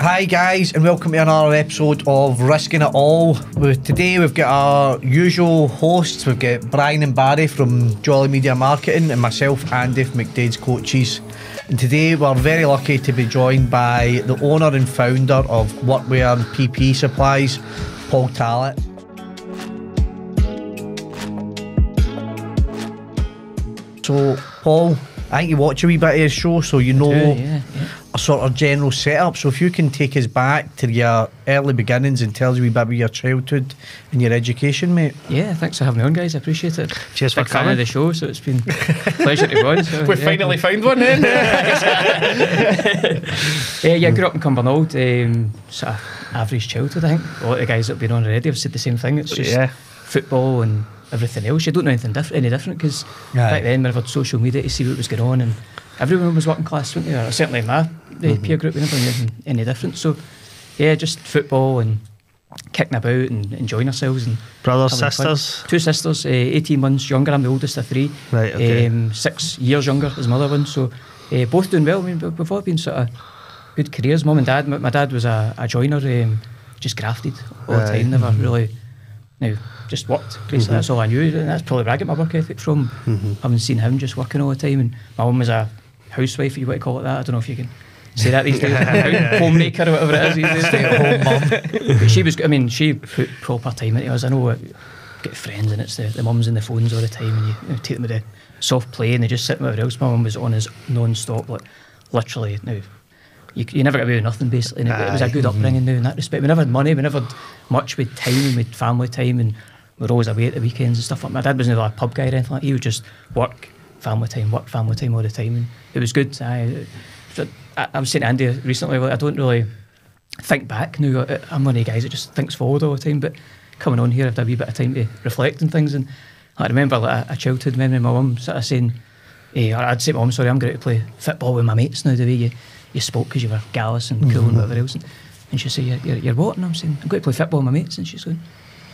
Hi guys, and welcome to another episode of Risking It All. With today we've got our usual hosts. We've got Brian and Barry from Jolly Media Marketing, and myself, Andy from McDade's Coaches. And today we're very lucky to be joined by the owner and founder of Workwear and PPE Supplies, Paul Tallett. So, Paul, I think you watch a wee bit of his show, so you know Yeah, yeah, yeah. a sort of general setup. So if you can take us back to your early beginnings and tell us a wee bit about your childhood and your education, mate. Yeah, thanks for having me on, guys. I appreciate it. Cheers for Big fan coming. of the show, so it's been a pleasure to be on. So, We yeah. finally found one then. Yeah, yeah, I grew up in Cumbernauld. Um, sort of average childhood, I think. A lot of the guys that have been on already have said the same thing. It's just Yeah. football and everything else. You don't know anything different, any different because back then we never had social media to see what was going on, and everyone was working class, weren't they? Or certainly in my uh, peer group, we never knew anything any different. So, yeah, just football and kicking about and enjoying ourselves and Brothers, having fun. sisters. Two sisters, uh, 18 months younger. I'm the oldest of three. Right, okay. Um, six years younger is my other one. So uh, both doing well. I mean, we- we've all been sort of good careers. Mum and dad. My, my dad was a, a joiner, um, just grafted all the time. Never really, no, just worked. Basically, mm-hmm. that's all I knew. And that's probably where I get my work ethic from. Mm-hmm. Having seen him just working all the time. And my mum was a housewife, if you want to call it that. I don't know if you can say that these days. Homemaker or whatever it is. these days. Stay-at-home mum. She was. I mean, she put proper time into us. I know. Get friends and it's the, the mums and the phones all the time, and you, you know, take them with the soft play, and they just sit with everyone else. My mum was on us non-stop, like literally. Now, you, you never got away with nothing basically. It, it was a good upbringing now in that respect. We never had money. We never had much with time and with family time, and we were always away at the weekends and stuff. Like my dad wasn't like a pub guy or anything like. that. He would just work, family time, work, family time all the time, and it was good. I, I, I was saying to Andy recently, like, I don't really think back now. I- I'm one of the guys that just thinks forward all the time, but coming on here, I've had a wee bit of time to reflect on things. And I remember like, a, childhood memory of my mum sort of saying, eh, or I'd say, Mum, sorry, I'm going to play football with my mates now, the way you, you spoke because you were gallus and cool and mm-hmm. whatever else. And, and she'd say, you're, you're, you're what? And I'm saying, I'm going to play football with my mates. And she's going,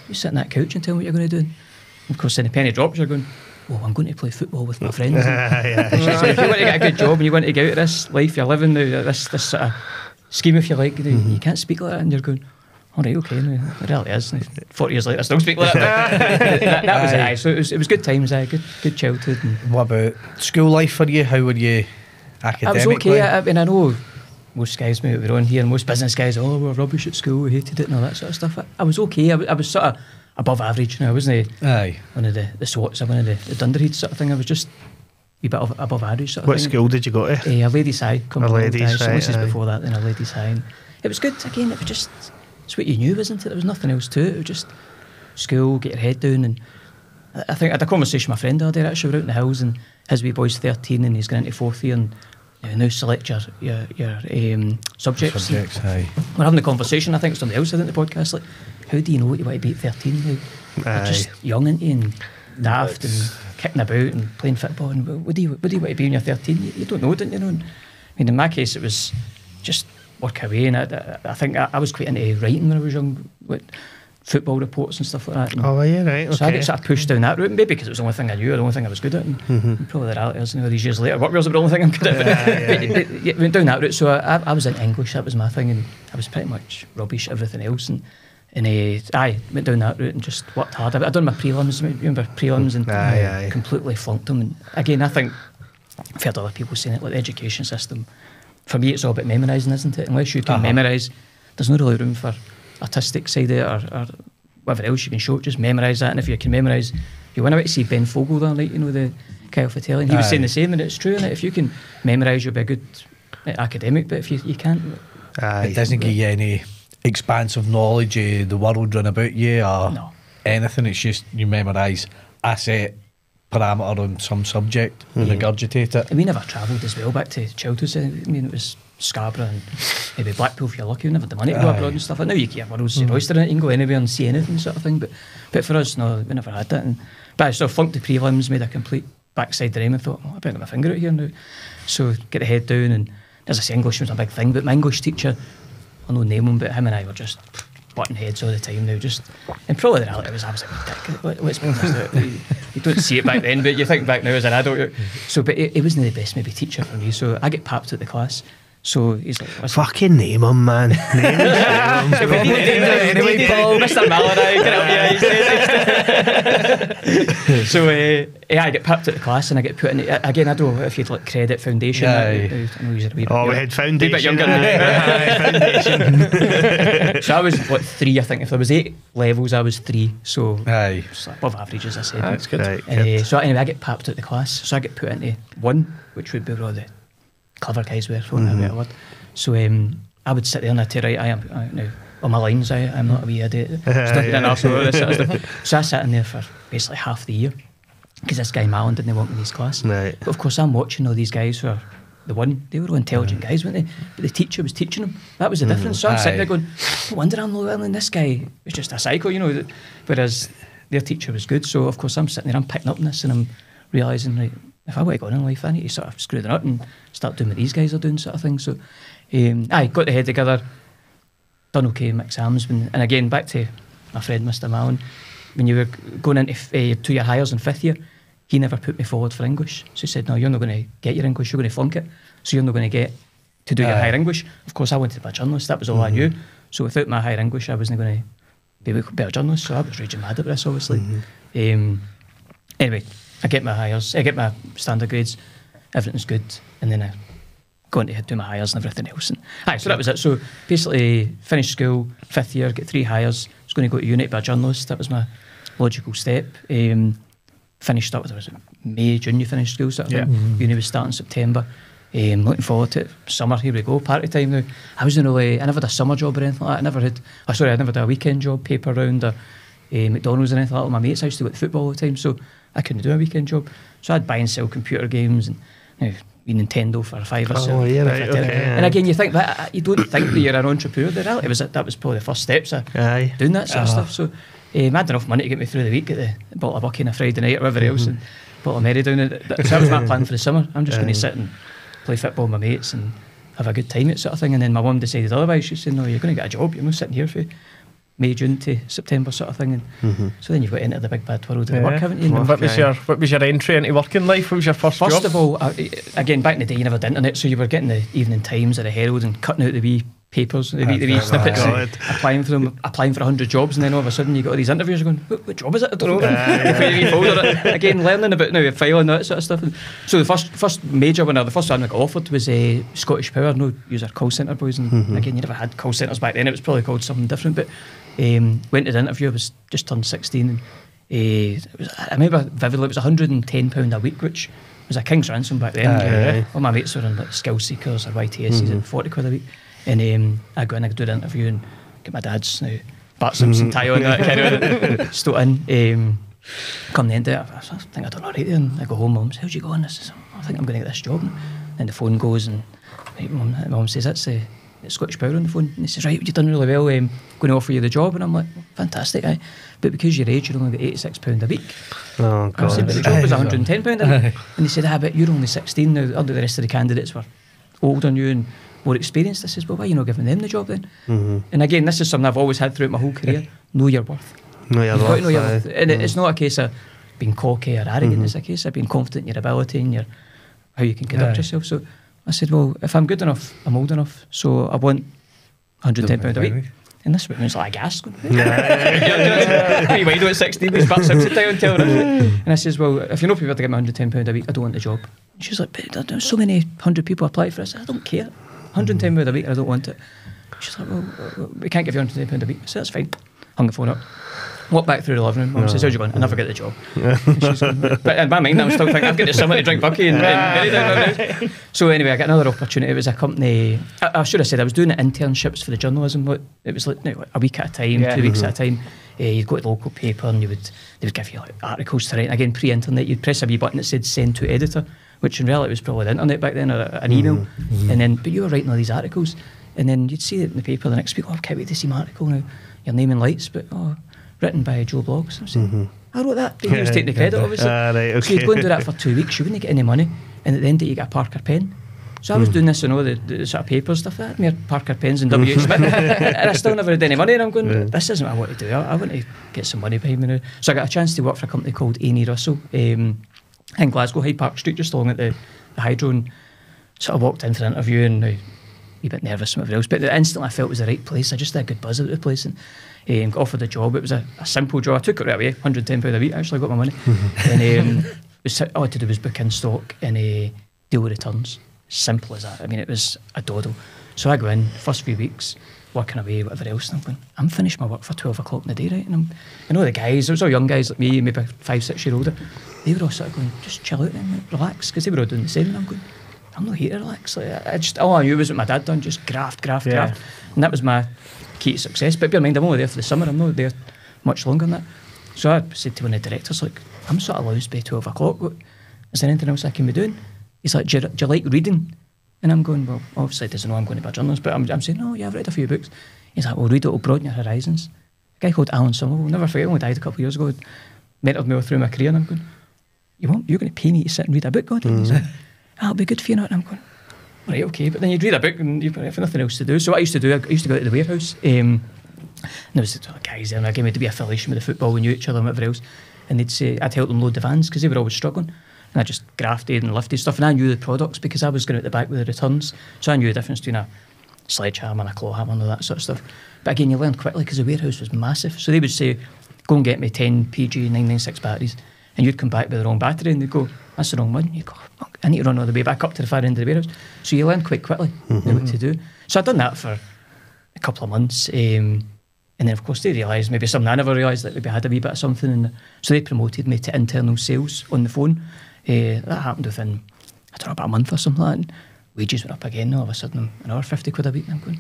you sit on that couch and tell me what you're going to do. And of course, then the penny drops, you're going, oh, I'm going to play football with my friends. And, yeah. so if you want to get a good job and you want to get out of this life you're living now, this this sort of scheme, if you like, you, mm-hmm. you can't speak like that, and you're going, all right, okay, no, it really is. Forty years later, I still speak like that. that, that was it. Aye. So it was, it was good times, aye, good good childhood. And What about school life for you? How were you I was okay. I, I mean, I know most guys maybe we're on here, and most business guys, oh, we're rubbish at school, we hated it, and all that sort of stuff. I, I was okay. I, was- I was sort of above average. You know, I wasn't Aye. one of the the SWATs, or one of the, the Dunderheads sort of thing. I was just a bit of, above average sort of What thing. school did you go to? Eh, Our Lady's High. A along, ladies' aye, So this is before that, then Our Lady's High. And it was good. Again, it was just it's what you knew, wasn't it? There was nothing else to it. It was just school, get your head down, and I- I think I had a conversation with my friend the other day. Actually, we were out in the hills, and his wee boy's thirteen, and he's going into fourth year, and uh, now select your your, your um, subjects. Subjects, aye. We're having a conversation. I think somebody else said in the podcast. Like, how do you know what you want to be at thirteen? Like, just young and and daft and kicking about and playing football. And wh- what do you what do you want to be when you're thirteen? You, you don't know, don't you know? And, I mean, in my case, it was just work away, and I, I, I think I, I was quite into writing when I was young, with football reports and stuff like that. And Oh, yeah, right. Okay. so I get sort of pushed down that route, maybe because it was the only thing I knew, or the only thing I was good at. And Mm-hmm. probably the reality is, you know, these years later, work was the only thing I'm good at. But, but, but, yeah, went down that route. So I, I was in English, that was my thing, and I was pretty much rubbish everything else. And and uh, I went down that route and just worked hard. I, I done my prelims, remember prelims, and Aye, aye. completely flunked them. And again, I think I've heard other people saying it, like the education system. For me, it's all about memorising, isn't it? Unless you can Uh-huh. memorise, there's no really room for artistic side of it or, or whatever else you can show. Just memorise that, and if you can memorise, you went out to see Ben Fogle there, like you know the Kyle Fatale, and he was Aye. saying the same, and it's true. And if you can memorise, you'll be a good academic. But if you, you can't, Aye. It doesn't give you any expansive knowledge of the world run about you or No. anything. It's just you memorise a set parameter on some subject and mm-hmm. regurgitate it. And we never travelled as well back to childhood. so, I mean, it was Scarborough and maybe Blackpool if you're lucky. We never had the money to go abroad and stuff. Like now you get a Rolls Royster mm. in it, you can go anywhere and see anything sort of thing. But but for us, no, we never had that. And, but I sort of flunked the prelims, made a complete backside dream and thought, oh, I better get my finger out here now. So get the head down and as I say, English was a big thing. But my English teacher, I don't name him, but him and I were just butting heads all the time now. Just and probably the reality was I was like, dick. Let- Let's be honest. you, you don't see it back then, but you think back now as an adult. So, but it, it wasn't the best maybe teacher for me. So I get papped at the class. So he's like, listen, Fucking name him, man. Name him, name him. if we need to do this, we need to- Mr. Mallory, get up here. so uh, yeah, I get picked at the class and I get put in. Again, I don't know if you'd like credit foundation. Aye. I, I know you're a wee bit Oh, we younger- had wee bit younger than me. Foundation. So I was what three, I think. If there was eight levels, I was three. So Aye. like above average, as I said. That's good. Right, Uh, good. so anyway, I get papped at the class. So I get put into one, which would be rather all the clever guys were, for of a word. So um, I would sit there and I'd say, right, I am I, now, on my lines, I, I'm not a wee idiot. Yeah. an arsehole, all this sort of. So I sat in there for basically half the year because this guy Malin didn't want me in his class. Right. But of course, I'm watching all these guys who are the one, they were all intelligent guys, weren't they? But the teacher was teaching them. That was the difference. So I'm sitting there going, no wonder I'm low and this guy was just a psycho, you know. Whereas their teacher was good. So of course, I'm sitting there, I'm picking up on this and I'm realising, right, if I were to go on in life, I need to sort of screw it up and start doing what these guys are doing, sort of thing. So, um, I got the head together, done okay in my exams. When, and again, back to my friend, Mr. Mallon, when you were going into eh, uh, two year hires in fifth year, he never put me forward for English. So he said, No, you're not going to get your English, you're going to flunk it. So you're not going to get to do your uh, higher English. Of course, I wanted to be a journalist, that was all mm-hmm. I knew. So without my higher English, I wasn't going to be a journalist. So I was raging mad at this, obviously. Mm-hmm. Um, anyway, I get my hires, I get my standard grades, everything's good, and then I go on to do my hires and everything else. And, aye, so that was it. So basically, finished school, fifth year, get three hires. I was going to go to uni to be a journalist. That was my logical step. Um, finished up, was it May, June, you finished school sort of Yeah. thing. Uni was starting September. Um, looking forward to it. Summer, here we go, party time now. I wasn't really, I never had a summer job or anything like that. I never had, oh, sorry, I never did a weekend job, paper round or uh, McDonald's or anything like that. My mates, I used to go to football all the time, so I couldn't do a weekend job. So I'd buy and sell computer games and you know, be Nintendo for a five or Oh, so. yeah, right, okay, And again, you think that you don't think that you're an entrepreneur. The reality was that that was probably the first steps of Aye. doing that sort of Uh-huh. stuff. So um, I had enough money to get me through the week, get the bottle of bucky on a Friday night or whatever else, and bottle of Merrydown. it. So that was my plan for the summer. I'm just going to sit and play football with my mates and have a good time, it sort of thing. And then my mum decided otherwise. She said, "No, you're going to get a job. You're not sitting here for May, June to September sort of thing." And so then you've got to enter the big bad world of the work, haven't you? And And what was your what was your entry into working life? What was your first, First job? of all, uh, again, back in the day, you never had internet, so you were getting the Evening Times or the Herald and cutting out the wee papers, the wee, the wee snippets, and applying for them, applying for hundred jobs, and then all of a sudden you got all these interviews. You're going, what, what job is it? I don't know. You put your wee folder in. Again, learning about now filing that sort of stuff. And so the first first major one, or the first one I got offered was uh, Scottish Power. No, user call centre boys, and again, you never had call centres back then. It was probably called something different, but um, went to the interview. I was just turned sixteen. And, uh, it was, I remember vividly, it was £110 a week, which was a king's ransom back then. Aye. Aye. All my mates were on like skill seekers or YTSs at 40 quid a week. And um, I go in, I do the interview and get my dad's now Bart Simpson tie on that kind of stoat in. Um, come the end of it, I, I think I don't know right there. And I go home, mum says, How'd you go on this? I, said, I think I'm going to get this job. And the phone goes and right, mum, mum says, That's the it's Scottish Power on the phone. And he says, Right, you've done really well. Um, going to offer you the job. And I'm like, Fantastic, aye. But because your age, you're only get £86 a week. Oh, I said, God. but the job was 110 pound a week. And he said, ah, but you're only 16 now. Other the rest of the candidates were older than you and more experienced. I says, well, why are you not giving them the job then? And again, this is something I've always had throughout my whole career. know your worth. No, you're You've got to know your worth, worth. And it- it's not a case of being cocky or arrogant. It's a case of being confident in your ability and your how you can conduct Aye. yourself. So I said, well, if I'm good enough, I'm old enough. So I want 110 pound a week. And this was like gas. Why do at 16? He's Simpson down tell her. And I says, well, if you're not prepared to give me 110 pound a week, I don't want the job. And she's like, but there's so many hundred people apply for this. I don't care. 110 pound a week, I don't want it. She's like, well, we can't give you 110 pound a week. So that's fine. Hung the phone up. Walked back through the living room. Mum says, how's you going? I never get the job. And she's going, but in my mind, I'm still thinking, I've got to someone to drink Bucky and, and Berry down my house. So anyway, I got another opportunity. It was a company, I, I should have said, I was doing internships for the journalism. It was like, a week at a time, Yeah. two weeks at a mm-hmm. time. Uh, you'd go to the local paper and you would they would give you like articles to write. Again, pre-internet, you'd press a wee button that said send to editor, which in reality was probably the internet back then or a- an email. Mm-hmm. Mm-hmm. And then, but you were writing all these articles, and then you'd see it in the paper the next week. Oh, I can't wait to see my article now. Your name in lights, but oh, written by Joe Bloggs. I said, I wrote that. But he was taking the credit, obviously. Ah, right, So you'd go and do that for two weeks. You wouldn't get any money, and at the end of it, you get a Parker pen. So I was doing this and all the, the sort of paper stuff. I had mere Parker pens and W.H. Smith, and I still never had any money. And I'm going, this isn't what I want to do. I, I want to get some money behind me now. So I got a chance to work for a company called Amy Russell um, in Glasgow, Hyde Park Street, just along at the, the Hydro, and sort of walked in for an interview and wee bit nervous and whatever else. But the instant I felt it was the right place, I just had a good buzz about the place and um, got offered the job. It was a, a simple job. I took it right away, £110 a week. I actually got my money. and um, was, all I had to do was book in stock and uh, deal with returns. Simple as that. I mean, it was a doddle. So I go in, first few weeks, working away, whatever else, and I'm going, I'm finished my work for 12 o'clock in the day, right? And I'm, I know the guys, there was all young guys like me, maybe five, six year older, they were all sort of going, just chill out and relax, because they were all doing the same. And I'm going, I'm not here actually. I just, all I knew was what my dad done, just graft, graft, Yeah. graft. And that was my key to success. But bear in mind, I'm only there for the summer, I'm not there much longer than that. So I said to one of the directors, like, I'm sort of loused by 12 o'clock. Is there anything else I can be doing? He's like, do you, do you like reading? And I'm going, well, obviously he doesn't know I'm going to be a journalist, but I'm, I'm saying, no, yeah, I've read a few books. He's like, well, read it, it'll broaden your horizons. A guy called Alan Somerville, never forget, he only died a couple of years ago, mentored me all through my career, and I'm going, you want, you're going to pay me to sit and read a book, Gordon? He's like, "Ah, it'll be good for you, not? And I'm going, right, okay. But then you'd read a book and you've got nothing else to do. So what I used to do, I used to go to the warehouse, um, and there was the guys there, and I gave me to be affiliation with the football, we knew each other and whatever else. And they'd say, I'd help them load the vans because they were always struggling. And I just grafted and lifted stuff, and I knew the products because I was going at the back with the returns. So I knew the difference between a sledgehammer and a claw hammer and all that sort of stuff. But again, you learn quickly because the warehouse was massive. So they would say, go and get me 10 PJ 996 batteries. And you'd come back with the wrong battery, and they'd go, that's the wrong one. You go, "Fuck, I need to run all the way back up to the far end of the warehouse. So you learn quite quickly know what to do. So I'd done that for a couple of months. Um, and then, of course, they realised maybe something I never realised that maybe I had a wee bit of something. And so they promoted me to internal sales on the phone. Uh, that happened within, I don't know, about a month or something like that. And wages went up again. All of a sudden, I'm another 50 quid a week. And I'm going,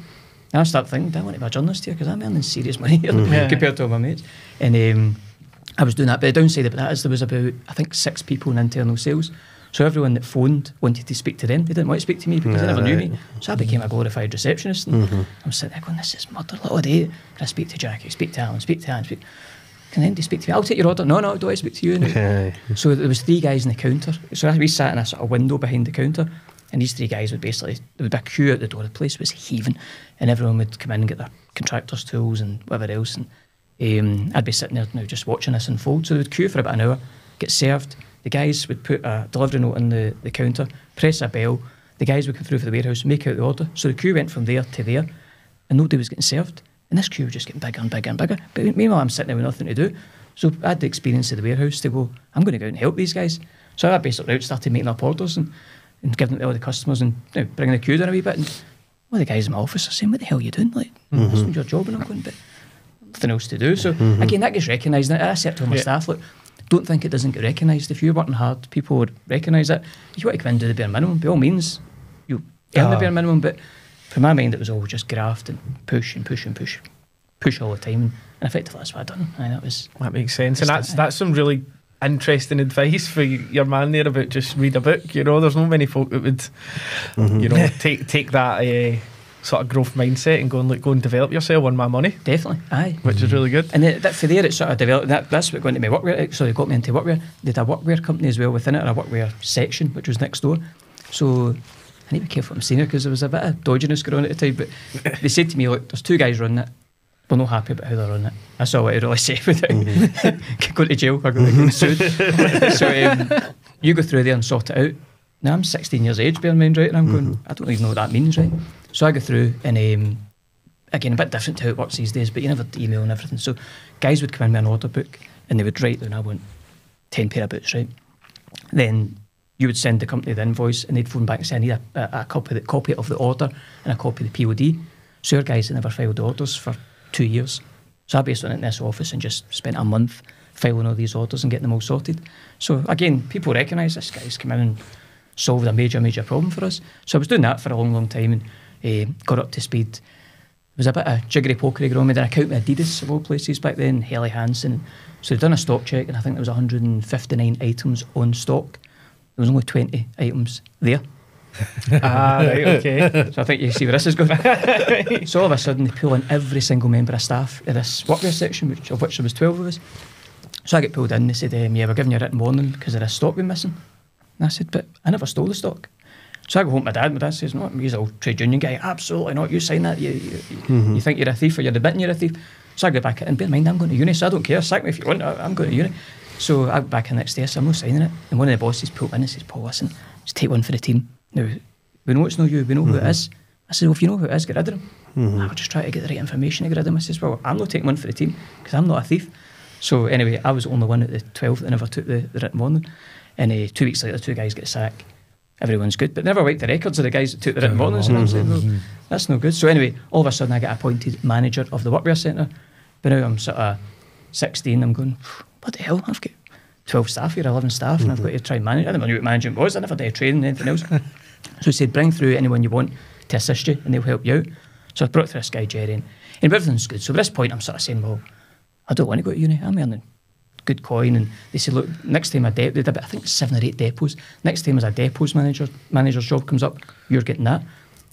and I start thinking, do I want to be a journalist here? Because I'm earning serious money here Yeah. compared to all my mates. And um, I was doing that. But the downside about that is there was about, I think, six people in internal sales. So everyone that phoned wanted to speak to them. They didn't want to speak to me because they never knew me. So I became a glorified receptionist. And mm-hmm. I'm sitting there going, this is murder. All day. Can I speak to Jackie? Speak to Alan? Speak to Alan? Speak. Can anybody speak to me? I'll take your order. No, no, don't want to speak to you. Aye. So there was three guys in the counter. So we sat in a sort of window behind the counter, and these three guys would basically there would be a queue at the door. The place was heaving, and everyone would come in and get their contractors' tools and whatever else. And um, I'd be sitting there now just watching this unfold. So they would queue for about an hour, get served. The guys would put a delivery note on the, the counter, press a bell. The guys would come through for the warehouse, make out the order. So the queue went from there to there, and nobody was getting served. And this queue was just getting bigger and bigger and bigger. But meanwhile, I'm sitting there with nothing to do. So I had the experience of the warehouse to go, I'm going to go out and help these guys. So I basically out started making up orders and, and giving them to all the customers and you know, bringing the queue down a wee bit. And one of the guys in my office are saying, What the hell are you doing? Like, that's not your job. And I'm going, But nothing else to do. So again, that gets recognised. And I said to all my Yeah. staff, Look, don't think it doesn't get recognised. If you're working hard, people would recognise it. If you want to come in and do the bare minimum, by all means, you earn the Ah. bare minimum. But for my mind, it was all just graft and push and push and push, push all the time. And effectively, that's what I'd done. And that was That makes sense, and that's that's some really interesting advice for your man there about just read a book. You know, there's not many folk that would, you know, take take that uh, sort of growth mindset and go and like, go and develop yourself on my money, definitely aye. which is really good. And then that, for there, it sort of developed. That, that's what got into my workwear. Eh, so it got me into workwear. They had a workwear company as well within it, and a workwear section, which was next door. So I need to be careful what I'm saying here because there was a bit of dodginess going on at the time. But they said to me, look, there's two guys running it. We're not happy about how they're running it. That's all I really say without mm-hmm. go to jail or going to get sued. so um, you go through there and sort it out. Now I'm 16 years age, bear in mind, right? And I'm going, mm-hmm. I don't even know what that means, right? So I go through and um, again, a bit different to how it works these days, but you never email and everything. So guys would come in with an order book and they would write down, I want 10 pair of boots, right? Then you would send the company the invoice and they'd phone back and say, I need a, a, a copy, of the, copy of the order and a copy of the POD. So your guys had never filed orders for two years. So I basically went in this office and just spent a month filing all these orders and getting them all sorted. So again, people recognise this guy's come in and solved a major, major problem for us. So I was doing that for a long, long time and uh, got up to speed. There was a bit of jiggery pokery going on with an account with Adidas of all places back then, Helly Hansen. So they'd done a stock check and I think there was 159 items on stock. There was only 20 items there. ah, right, okay. So I think you see where this is going. so all of a sudden they pull in every single member of staff in this workwear section, which, of which there was 12 of us. So I get pulled in, they said, um, yeah, we're giving you a written warning because there is stock we're missing. And I said, but I never stole the stock. So I go home to my dad, my dad says, no, he's a trade union guy. Absolutely not, you sign that, you, you, mm-hmm. you think you're a thief or you're admitting you're a thief. So I go back in, and bear in mind, I'm going to uni, so I don't care, sack me if you want, I'm going to uni. So I go back in the next day, so I'm not signing it. And one of the bosses pulled in and says, Paul, listen, just take one for the team. Now, we know it's not you, we know who it mm-hmm. is. I said, well, if you know who it is, get rid of him. Mm-hmm. I would just trying to get the right information to get rid of him. I says, well, I'm not taking one for the team because I'm not a thief. So anyway, I was the only one at the 12th that never took the, the written warning. And uh, two weeks later, two guys get sacked. Everyone's good, but never wiped the records of the guys that took the written warnings. And I'm saying, well, mm-hmm. that's no good. So anyway, all of a sudden I get appointed manager of the workwear centre. But now I'm sort of 16. I'm going, what the hell? I've got 12 staff here, 11 staff, and I've got mm-hmm. to try and manage. I didn't know what management was. I never did training, or anything else. so he said, bring through anyone you want to assist you, and they'll help you out. So I brought through this guy, Jerry, and, and everything's good. So at this point, I'm sort of saying, well, I don't want to go to uni. I'm earning good coin. And they said, look, next time a dep- they did I think seven or eight depots. Next time as a depots manager manager's job comes up, you're getting that.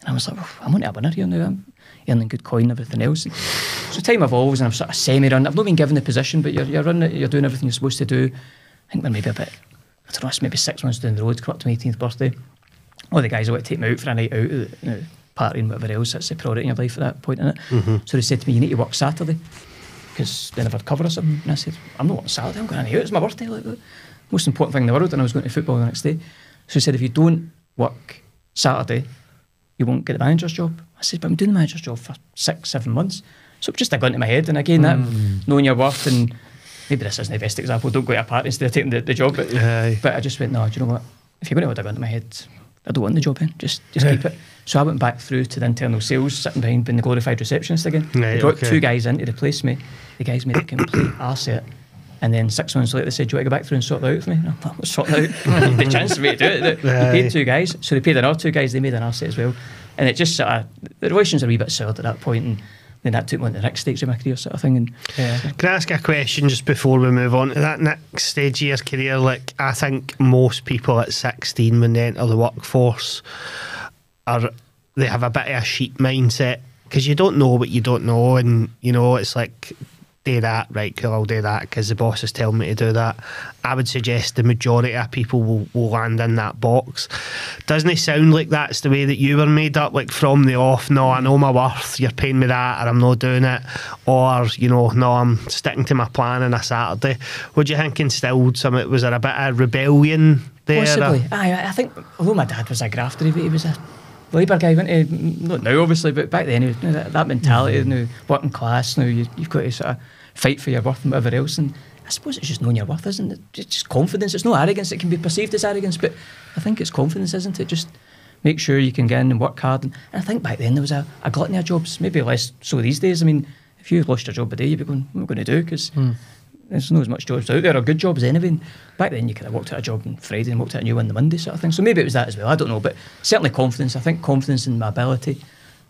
And I was like, I'm on a winner here now. I'm earning good coin and everything else. And so time evolves and I'm sort of semi-run. I've not been given the position, but you're, you're running you're doing everything you're supposed to do. I think we're maybe a bit, I don't know, it's maybe six months down the road, come up to my 18th birthday. All the guys want to take me out for a night out, you know, partying, whatever else. That's the priority in your life at that point, is mm-hmm. So they said to me, you need to work Saturday because they never cover or something. Mm-hmm. And I said, I'm not on Saturday, I'm going to out, it's my birthday. Like, the most important thing in the world. And I was going to football the next day. So he said, if you don't work Saturday, you won't get the manager's job. I said, but I'm doing the manager's job for six, seven months. So it just a gun to my head. And again, that mm. knowing your worth and maybe this isn't the best example, don't go to a party instead of taking the, the job. But, Aye. but I just went, no, do you know what? If you're going to hold a gun to my head, I don't want the job in. Just just keep it. So I went back through to the internal sales, sitting behind being the glorified receptionist again. Right, they brought okay. two guys in to replace me. The guys made a complete arse of it. And then six months later, they said, Do you want to go back through and sort that out for me? And I'm like, "What sort out? the chance for me to do it. They, Aye. paid two guys. So they paid another two guys, they made an arse as well. And it just sort of, the relations are a wee bit soured at that point. point, And then that took me on to the next stage of my career, sort of thing. And Yeah. Can I ask a question just before we move on to that next stage of your career? Like, I think most people at 16 when they enter the workforce are they have a bit of a sheep mindset because you don't know what you don't know, and you know it's like do that, right? Cool, I'll do that because the boss is telling me to do that. I would suggest the majority of people will, will land in that box. Doesn't it sound like that's the way that you were made up, like from the off? No, I know my worth. You're paying me that, or I'm not doing it, or you know, no, I'm sticking to my plan on a Saturday. Do you think instilled some? Was there a bit of rebellion there? Uh? Possibly. Aye, I think, although my dad was a grafter, he was a Labour guy, wasn't? Not now, obviously, but back then, he was, you know, that, that mentality, you mm-hmm. know, working class, now you, you've got to sort of fight for your worth and whatever else. And I suppose it's just knowing your worth, isn't it? It's just confidence. It's no arrogance. It can be perceived as arrogance, but I think it's confidence, isn't it? Just make sure you can get in and work hard. And, and I think back then there was a, a gluttony of jobs, maybe less so these days. I mean, if you lost your job a day, you'd be going, what am I going to do? Because hmm. There's not as much jobs out there or good jobs anyway. And back then you could have worked at a job on Friday and worked at a new one on the Monday sort of thing. So maybe it was that as well. I don't know, but certainly confidence. I think confidence in my ability.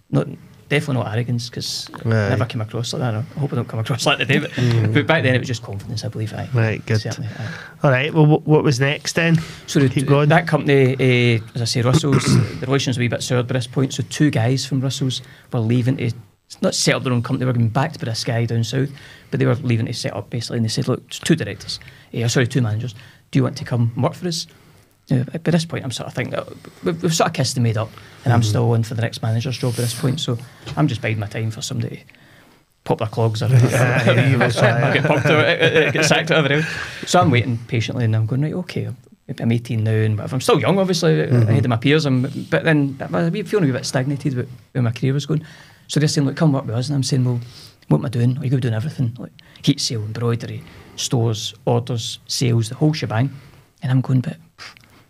Not definitely not arrogance because I never came across like that. I hope I don't come across like that today. But, but back then it was just confidence. I believe. Aye. Right, good. Certainly, aye. All right. Well, what, was next then? So Keep going. that company, uh, as I say, Russell's, the relations were a wee bit soured by this point. So two guys from Russell's were leaving to not set up their own company. They were going back to this guy down south, but they were leaving to set up basically. And they said, "Look, two directors, uh, sorry, two managers. Do you want to come work for us?" By this point, I'm sort of thinking that we've, we've sort of kissed and made up, and I'm still on for the next manager's job at this point. So I'm just biding my time for somebody to pop their clogs or, or, get pumped or uh, get sacked or whatever. So I'm waiting patiently, and I'm going right. Okay, I'm 18 now, and whatever. I'm still young, obviously, uh ahead of my peers. I'm, but then I'm feeling a bit stagnated with where my career was going. So they're saying, "Look, come work with us," and I'm saying, "Well, what am I doing? Are you going to be doing everything? Like heat sale, embroidery, stores, orders, sales, the whole shebang?" And I'm going, "But."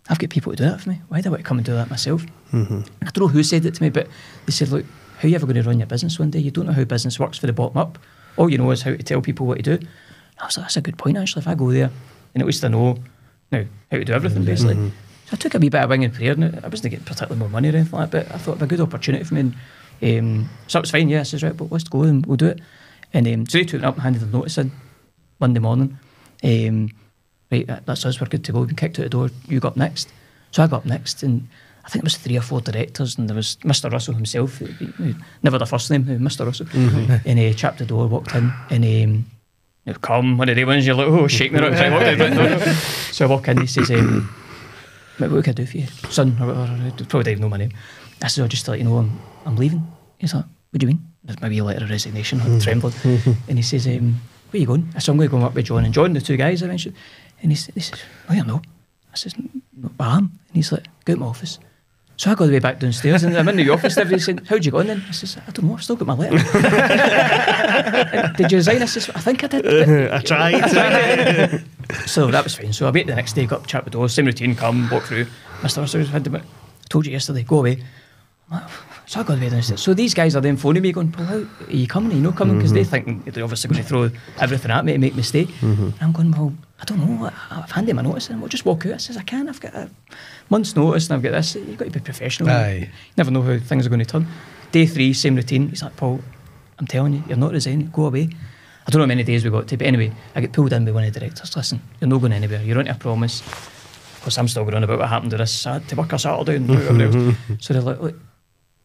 I've got people to do that for me. Why do I want to come and do that myself? And I don't know who said it to me, but they said, look, how are you ever going to run your business one day? You don't know how business works for the bottom up. All you know is how to tell people what to do. I was like, that's a good point, actually. If I go there, and at least I know now how to do everything, mm-hmm. basically. Mm-hmm. So I took a wee bit of wing and prayer, and I wasn't getting particularly more money or anything like that, but I thought it'd be a good opportunity for me. And, um, so it was fine, yeah. I says, right, but let's go and we'll do it. And um, so they took it up and handed the notice in Monday morning. Um, right, that's us, we're good to go. We've been kicked out the door, you got up next. So I got up next, and I think it was three or four directors, and there was Mr. Russell himself, who- who- never the first name, uh, Mr. Russell. And he chapped the door, walked in, and um, you know, come, one of the ones you're like, oh, shake it up, trying to walk out the door. So I walk in, he says, um, what can I do for you, son? Or, or, or probably didn't even know my name. I said, oh, just to let you know, I'm, I'm leaving. He's like, what do you mean? There's maybe a letter of resignation, I'm trembling. and he says, um, where are you going? I said, I'm going to go up with John and John, the two guys I mentioned. And he, he says, oh, yeah, no. I says, no, I am. And he's like, go to my office. So I go the way back downstairs and I'm in the office and everybody's saying, How'd you go in then? I says, I don't know, I've still got my letter. Did you resign? I says, I think I did. but- I tried. so that was fine. So I wait the next day, got up, chat with doors, same routine, come, walk through. Mr. Russell had the told you yesterday, go away. So I got away downstairs. So these guys are then phoning me going, Paul, how, are you coming? Are you not coming? Because they think they're obviously going to throw everything at me to make me stay. And I'm going, well, I don't know. I- I've handed my notice and We'll just walk out. I says, I can't. I've got a month's notice and I've got this. You've got to be professional. Aye. You never know how things are going to turn. Day three, same routine. He's like, Paul, I'm telling you, you're not resigning. Go away. I don't know how many days we got to, but anyway, I get pulled in by one of the directors. Listen, you're not going anywhere. You're on to a promise. Of course, I'm still going on about what happened to this. I had to work a Saturday and whatever else. So they're like, look,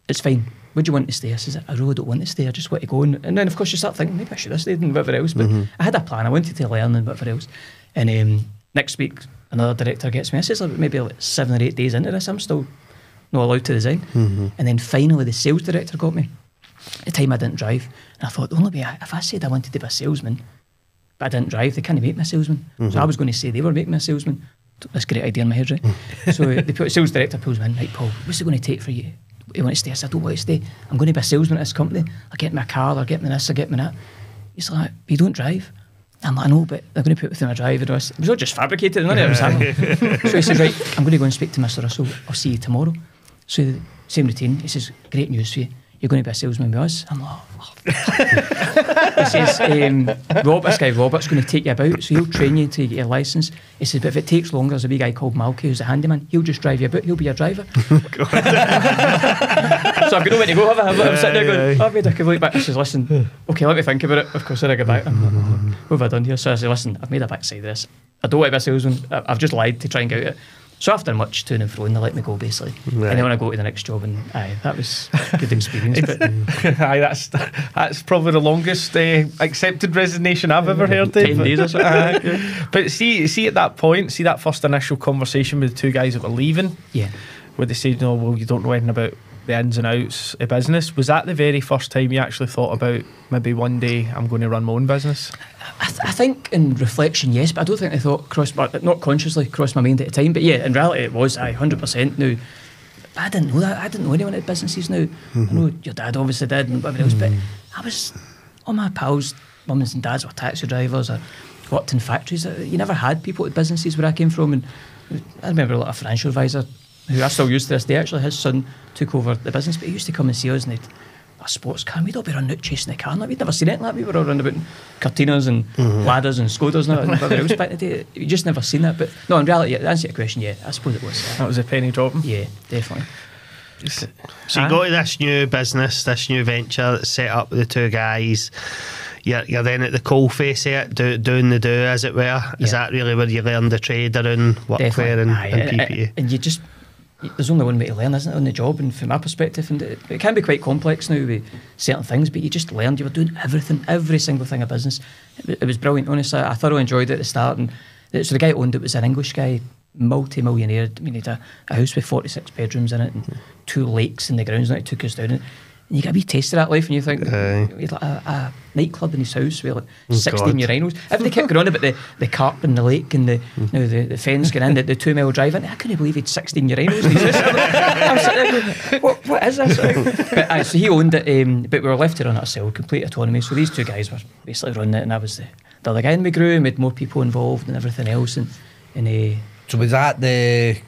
it's fine. Would you want to stay? I says, I really don't want to stay. I just want to go. And, and then, of course, you start thinking, maybe I should have stayed and whatever else. But mm-hmm. I had a plan. I wanted to learn and whatever else. And um, next week, another director gets me. I says, maybe like seven or eight days into this, I'm still not allowed to resign. Mm-hmm. And then finally, the sales director got me. At the time, I didn't drive. And I thought, the only way, I, if I said I wanted to be a salesman, but I didn't drive, they can't make me a salesman. So mm-hmm. I was going to say they were making me a salesman. That's a great idea in my head, right? Mm. so the sales director pulls me in, right, Paul, what's it going to take for you? You want to stay? I said, I don't want to stay. I'm going to be a salesman at this company. I get me a car, they'll get me this, they'll get me that. He's like, you don't drive. I'm like, I know, but they're going to put through my drive. and. It was all just fabricated, none of it was happening. so he says, right, I'm going to go and speak to Mr. Russell. I'll see you tomorrow. So the same routine. He says, great news for you. You're going to be a salesman with us. I'm like, oh. he says, um, Rob, this guy Robert's going to take you about, so he'll train you you get your license. He says, but if it takes longer, there's a wee guy called Malky who's a handyman. He'll just drive you about. He'll be your driver. so I've got nowhere to go. Have I? I'm, I'm sitting there going, oh, wait, I can look back. He says, listen, okay, let me think about it. Of course, then I go back. I'm like, "Oh, what have I done here? So I say, listen, I've made a backside of this. I don't want to be a salesman. I've just lied to try and get it. So after much to and fro, and they let me go basically. And then when I go to the next job, and aye, that was a good experience. but Aye, that's that's probably the longest uh, accepted resignation I've ever heard. Dave. 10 days or so. But see, see at that point, see that first initial conversation with the two guys that were leaving, yeah, where they said, "No, well, you don't know anything about the ins and outs of business." Was that the very first time you actually thought about maybe one day I'm going to run my own business? I, th- I think in reflection, yes, but I don't think I thought crossed my not consciously crossed my mind at the time. But yeah, in reality, it was I hundred percent now. I didn't know that. I didn't know anyone had businesses now. I know your dad obviously did and whatever else, but I was all my pals, mums and dads were taxi drivers or worked in factories. Uh, You never had people at businesses where I came from, and I remember a lot of financial advisor who I still use to this day. Actually, his son took over the business, but he used to come and see us and he'd a sports car. We'd all be running out chasing the car. Like, we'd never seen anything like. We were all running about in Cortinas and mm-hmm. Ladas and Skodas and whatever else back in the day. You just never seen that. But no, in reality, to answer your question, yeah, I suppose it was. That was a penny dropping. Yeah, definitely. So you go to this new business, this new venture that's set up with the two guys. You're, you're then at the coal face of it, do, doing the do, as it were. Is that really where you learn the trade around workwear and, Aye, and and- PPE? And you just, there's only one way to learn, isn't it, on the job? And from my perspective, and it, it can be quite complex now with certain things, but you just learned. You were doing everything, every single thing of business. It, it was brilliant, honestly. I thoroughly enjoyed it at the start. And so the guy owned it was an English guy, multi-millionaire. I mean, he had a, a house with 46 bedrooms in it and two lakes in the grounds, and it took us down. And you get a wee taste of that life, and you think, had like nightclub in his house with like Oh, 16 God. urinals. Everybody kept going on about the, the carp and the lake and the you know, the, the fence going in, the, the two mile drive in. I couldn't believe he had 16 urinals. in his house. I'm sitting there what, what is this? but, aye, so he owned it, um, but we were left to run ourselves, complete autonomy. So these two guys were basically running it, and I was the, the other guy. And we grew and we had more people involved and everything else. And, and uh, So was that the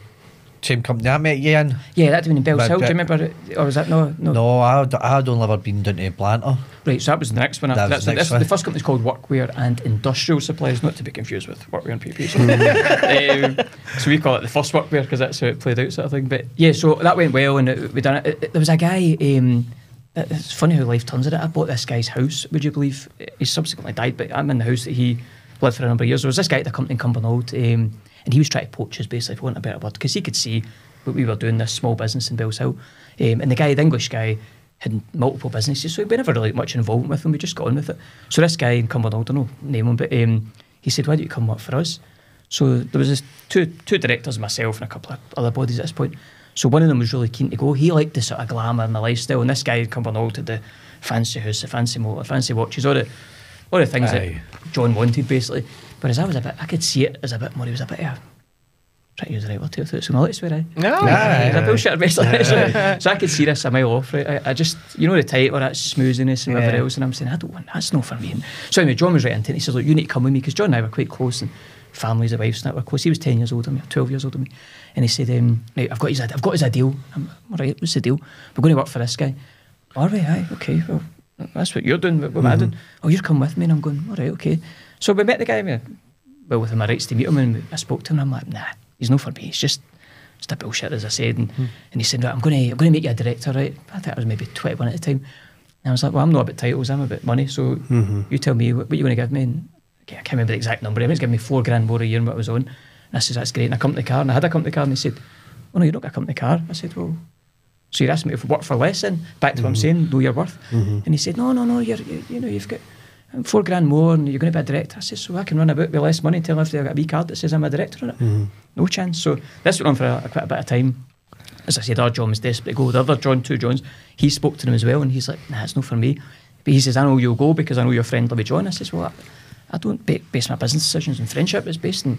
same company I met you in? yeah, that had been in Bellshill. Do you remember it? Or was that no? No. No, I I had only ever been down to Blantyre. Right, so that was the next one. That That's the next this, one. the first company's called Workwear and Industrial Supplies, not to be confused with Workwear and PPE. um, so we call it the first Workwear because that's how it played out, sort of thing. But yeah, so that went well, and it, we done it. It- it- There was a guy. Um, it's funny how life turns at it. I bought this guy's house. Would you believe? He subsequently died, but I'm in the house that he lived for a number of years. There was this guy at the company in Cumbernauld, um, and he was trying to poach us basically, for want of a better word, because he could see what we were doing, this small business in Bellshill. Um, and the guy, the English guy, had multiple businesses, so we never really much involvement with him. We just got on with it. So this guy in Cumbernauld, I don't know name him, but um, he said, "Why don't you come work for us?" So there was this two two directors, myself, and a couple of other bodies at this point. So one of them was really keen to go. He liked the sort of glamour and the lifestyle, and this guy in Cumbernauld had the fancy house, the fancy motor, fancy watches, all the all the things Aye. that John wanted basically. Whereas I was a bit, I could see it as a bit more. He was a bit of a Right, he was right, well, tell you, so no, let's swear, eh? No. He's a bullshit basically. so, so I could see this a mile off, right? I, I just, you know, the tight or that smoothness and whatever Yeah. else, and I'm saying, I don't want that's not for me. And so anyway, John was right into it. He says, Look, you need to come with me because John and I were quite close and families, the wives and that were close. He was 10 years older than me, 12 years older than me. And he said, um, right, I've got his, I've got his deal. I'm all right, what's the deal? We're going to work for this guy. All right, aye, okay, well, that's what you're doing. What, what am I doing? Oh, you're coming with me. And I'm going, all right, okay. So we met the guy, we- well, within my rights to meet him, and I spoke to him, and I'm like, nah, he's not for me. He's just, just a bullshit, as I said. And, hmm. and he said, right, I'm going to I'm going to make you a director, right? I think I was maybe 21 at the time. And I was like, well, I'm not about titles, I'm about money. So mm-hmm. you tell me what, what you're going to give me. And okay, I can't remember the exact number. He was giving me four grand more a year than what I was on. And I said, that's great. And I company car, and I had a company car, and he said, oh no, you don't got a company car. I said, well, so you're asking me to work for less then? Back to what I'm mm-hmm. saying, know your worth. Mm-hmm. And he said, no, no, no, you're, you, you know, you've got four grand more and you're going to be a director. I said, so I can run about with less money until after I've got a wee card that says I'm a director on it. No chance. So this went on for a, quite a bit of time. As I said, our John was desperate to go. The other John, two Johns, he spoke to him as well and he's like, nah, it's not for me. But he says, I know you'll go because I know you're friendly with John. I says, well, I, I don't ba- base my business decisions on friendship. It's based on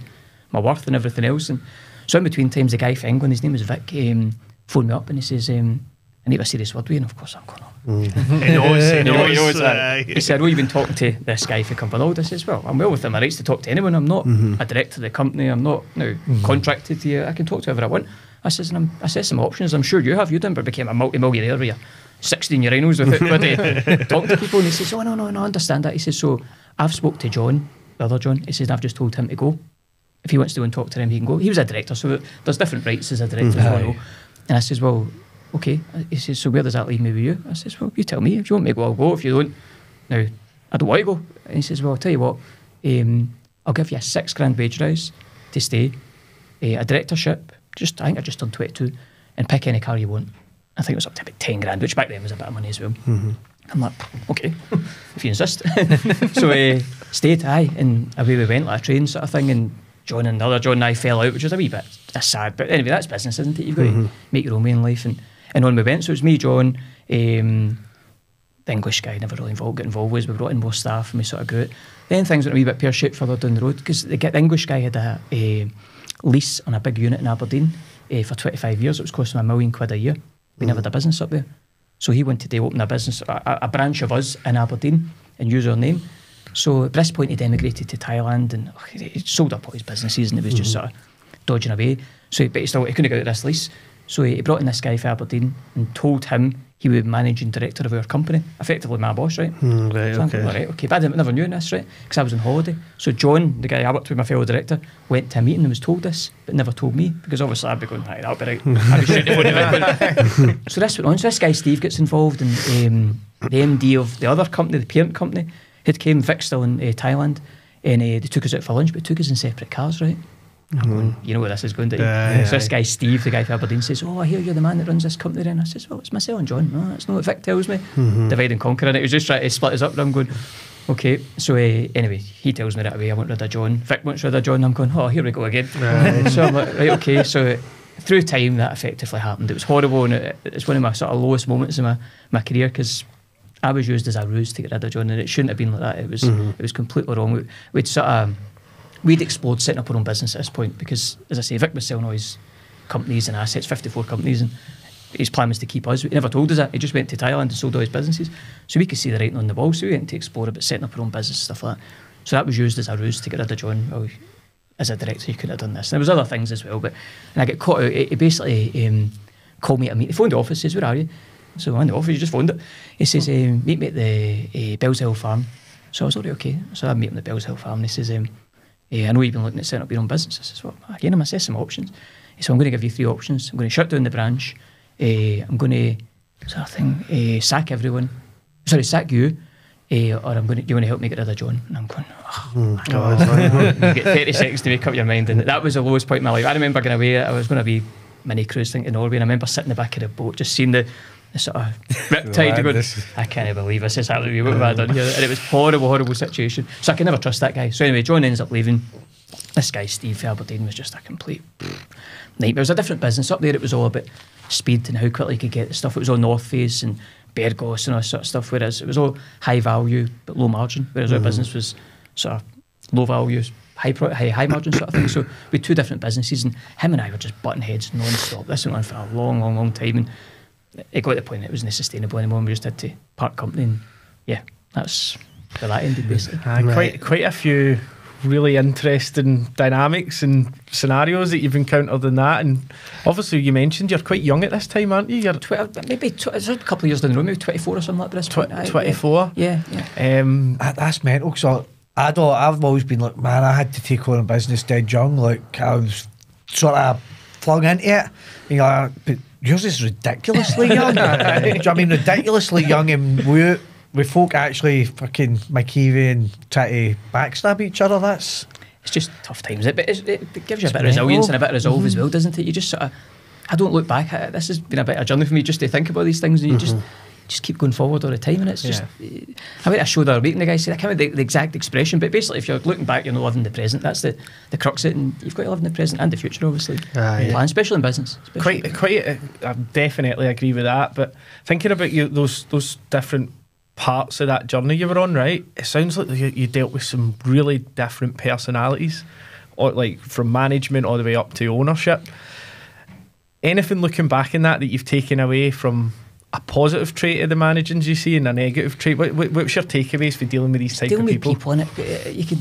my worth and everything else. And so in between times, the guy from England, his name was Vic, um, phoned me up and he says, um, I need a serious word with you. And of course, I'm going, mm. oh, He knows, he you knows. he knows uh. He said, "Well, you've been talking to this guy for Cumbernauld." I says, "Well, I'm well within my rights to talk to anyone. I'm not mm-hmm. a director of the company. I'm not you now mm-hmm. contracted to you. I can talk to whoever I want." I says, and I'm, I says some options. I'm sure you have. You never became a multi-millionaire with your 16 urinals without bloody talking to people. And he says, "Oh no, no, no, I understand that." He says, "So I've spoke to John, the other John. He says, and I've just told him to go. If he wants to go and talk to him, he can go. He was a director, so there's different rights as a director. as mm-hmm. I know. And I says, well, okay. He says, so where does that leave me with you? I says, well, you tell me. If you want me to go, I'll go. If you don't, now, I don't want to go. And he says, well, I'll tell you what, um, I'll give you a six grand wage rise to stay, uh, a directorship, just I think I just done 22, and pick any car you want. I think it was up to about 10 grand, which back then was a bit of money as well. I'm like, okay, if you insist. so uh, stayed, aye, and away we went like a train sort of thing, and John and the other John and I fell out, which was a wee bit uh, sad. But anyway, that's business, isn't it? You've got to make your own way in life. And, and on we went. So it was me, John, um, the English guy, never really involved, got involved with. us. We brought in more staff and we sort of grew it. Then things went a wee bit pear shaped further down the road because the, the English guy had a, a lease on a big unit in Aberdeen uh, for 25 years. It was costing him a million quid a year. We never had a business up there. So he wanted to open a business, a, a- branch of us in Aberdeen and use our name. So at this point, he'd emigrated to Thailand and oh, he sold up all his businesses and he was just sort of dodging away. So, he, but he still he couldn't get out of this lease. So he, brought in this guy from Aberdeen and told him he would be managing director of our company, effectively my boss, right? Mm, right, So okay. going, all right, okay. But I didn't, never knew this, right? Because I was on holiday. So John, the guy I worked with, my fellow director, went to a meeting and was told this, but never told me because obviously I'd be going, right, that'll be right. I'd be straight to phone him out. So this went on. So this guy Steve gets involved, and um, the MD of the other company, the parent company, had came Vic still in uh, Thailand, and uh, they took us out for lunch, but took us in separate cars, right? I'm going, mm. you know where this is going to. Aye, so this guy Steve, the guy from Aberdeen, says, "Oh, I hear you're the man that runs this company." Then I says, "Well, it's myself and John." No, that's not what Vic tells me. Mm-hmm. Divide and conquer, and it was just trying to split us up. And I'm going, okay. So uh, anyway, he tells me that away. I want rid of John. Vic wants rid of John. I'm going, oh, here we go again. so I'm like, right, okay. So through time, that effectively happened. It was horrible, and it, it's one of my sort of lowest moments in my my career because. I was used as a ruse to get rid of John, and it shouldn't have been like that. It was mm-hmm. it was completely wrong. We, we'd sort of we'd explored setting up our own business at this point because, as I say, Vic was selling all his companies and assets, 54 companies, and his plan was to keep us. He never told us that. He just went to Thailand and sold all his businesses. So we could see the writing on the wall. So we went to explore about setting up our own business, stuff like that. So that was used as a ruse to get rid of John. Well, as a director, you couldn't have done this. And there was other things as well, but and I get caught out. He basically um, called me at a meeting. He phoned the office, says, where are you? So I'm in the office, he just phoned it. He says, um, meet me at the uh, Bellshill Farm. So I was already okay. So I meet him at the Bellshill Farm and he says, um, I know you've been looking at setting up your own business. I says, well, again, I'm assessing some options. He said, I'm going to give you three options. I'm going to shut down the branch. Uh, I'm going to, sort of thing, uh, sack everyone. Sorry, sack you. Uh, or I'm going to, you want to help me get rid of John? And I'm going, oh, God, you get 30 seconds to make up your mind. And that was the lowest point in my life. I remember going away, I was going to be mini cruise thing to Norway, and I remember sitting in the back of the boat, just seeing the sort of riptide Right, going, I can't believe this is happening. What have I done here? And it was horrible, horrible situation. So I can never trust that guy. So anyway, John ends up leaving. This guy, Steve Aberdeen, was just a complete nightmare. It was a different business up there. It was all about speed and how quickly you could get the stuff. It was all North Face and Berghaus and all that sort of stuff. Whereas it was all high value but low margin. Whereas our mm-hmm. business was sort of low value, high pro, high, high margin sort of thing. So we had two different businesses, and him and I were just butting heads non-stop. This went on for a long, long, long time, and it got to the point it wasn't sustainable anymore. And we just had to part company, and yeah, that's where that ended basically. Uh, Right. Quite quite a few really interesting dynamics and scenarios that you've encountered in that. And obviously, you mentioned you're quite young at this time, aren't you? You're Tw- maybe tw- it's a couple of years down the road, maybe 24 or something like that. this tw- 24. Yeah, yeah. yeah. Um, That, that's mental. So I don't. I've always been like, man, I had to take on a business dead young. Like I was sort of flung into it. You know, but yours is ridiculously young. Do you know I mean ridiculously young, and we we folk actually fucking McKeevy and try to backstab each other. That's It's just tough times. It, but it, it gives you a bit of resilience and a bit of resolve Mm-hmm. as well, doesn't it? You just sort of, I don't look back at it. This has been a bit of a journey for me just to think about these things and you just just keep going forward all the time. And it's just, eh, I went to a show the other week and the guy said, I can't remember the, the exact expression, but basically, if you're looking back, you're not living the present. That's the, the crux of it. And you've got to live in the present and the future, obviously. Aye. Plan, especially in business. especially. quite quite uh, I definitely agree with that but thinking about you those those different parts of that journey you were on right it sounds like you, you dealt with some really different personalities or like from management all the way up to ownership anything looking back in that that you've taken away from a positive trait of the managings you see and a negative trait what, what, what's your takeaways for dealing with these type dealing of with people, people in it, uh, you can.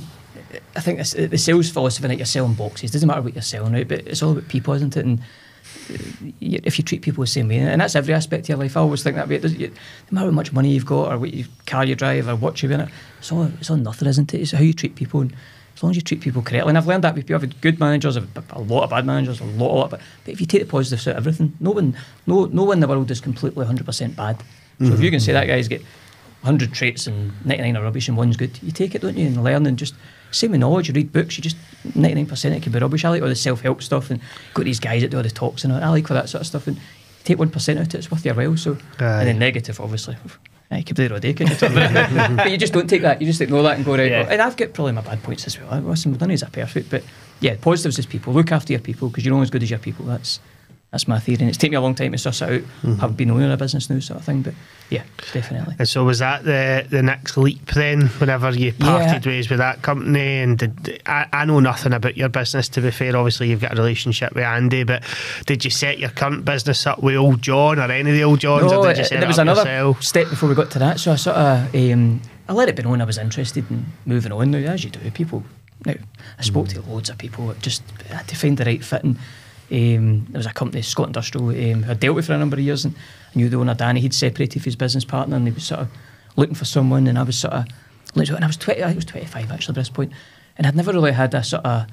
I think the sales philosophy it, you're selling boxes. Doesn't matter what you're selling, right? But it's all about people, isn't it? And uh, if you treat people the same way, and that's every aspect of your life. I always think that way. It doesn't, you, no matter how much money you've got, or what you, car you drive, or what you're in it, it's all it's all nothing, isn't it? It's how you treat people. And as long as you treat people correctly, and I've learned that with people. I've had good managers, I've had a lot of bad managers, a lot, a lot. But, but if you take the positives out of everything, no one, no, no one in the world is completely 100% bad. So if you mm-hmm. can say that guy's got 100 traits and 99 are rubbish and one's good, you take it, don't you, and learn and just same with knowledge. You read books, you just 99% it can be rubbish. I like all the self help stuff and got these guys that do all the talks and all. I like all that sort of stuff. And take 1% out of it, it's worth your while. So, Aye. and then negative, obviously. I all day, can you? but you just don't take that. You just ignore that and go right. Yeah. And I've got probably my bad points as well. I- Listen, none of these are perfect, but yeah, positives is people. Look after your people because you're only as good as your people. That's that's my theory. And it's taken me a long time to suss it out. I've been owning a business now, sort of thing. But yeah, definitely. And so was that the the next leap then? Whenever you parted ways with that company, and did, I, I know nothing about your business. To be fair, obviously you've got a relationship with Andy, but did you set your current business up with old John or any of the old Johns, you it- there it was another yourself? step before we got to that. So I sort of, um, I let it be known I was interested in moving on now, as you do. People, now, I spoke to loads of people, just had to find the right fit. And um, there was a company, Scott Industrial, um, who I dealt with for a number of years, and I knew the owner, Danny, he'd separated from his business partner, and he was sort of looking for someone, and I was sort of, and I was 20, I was 25 actually at this point, and I'd never really had a sort of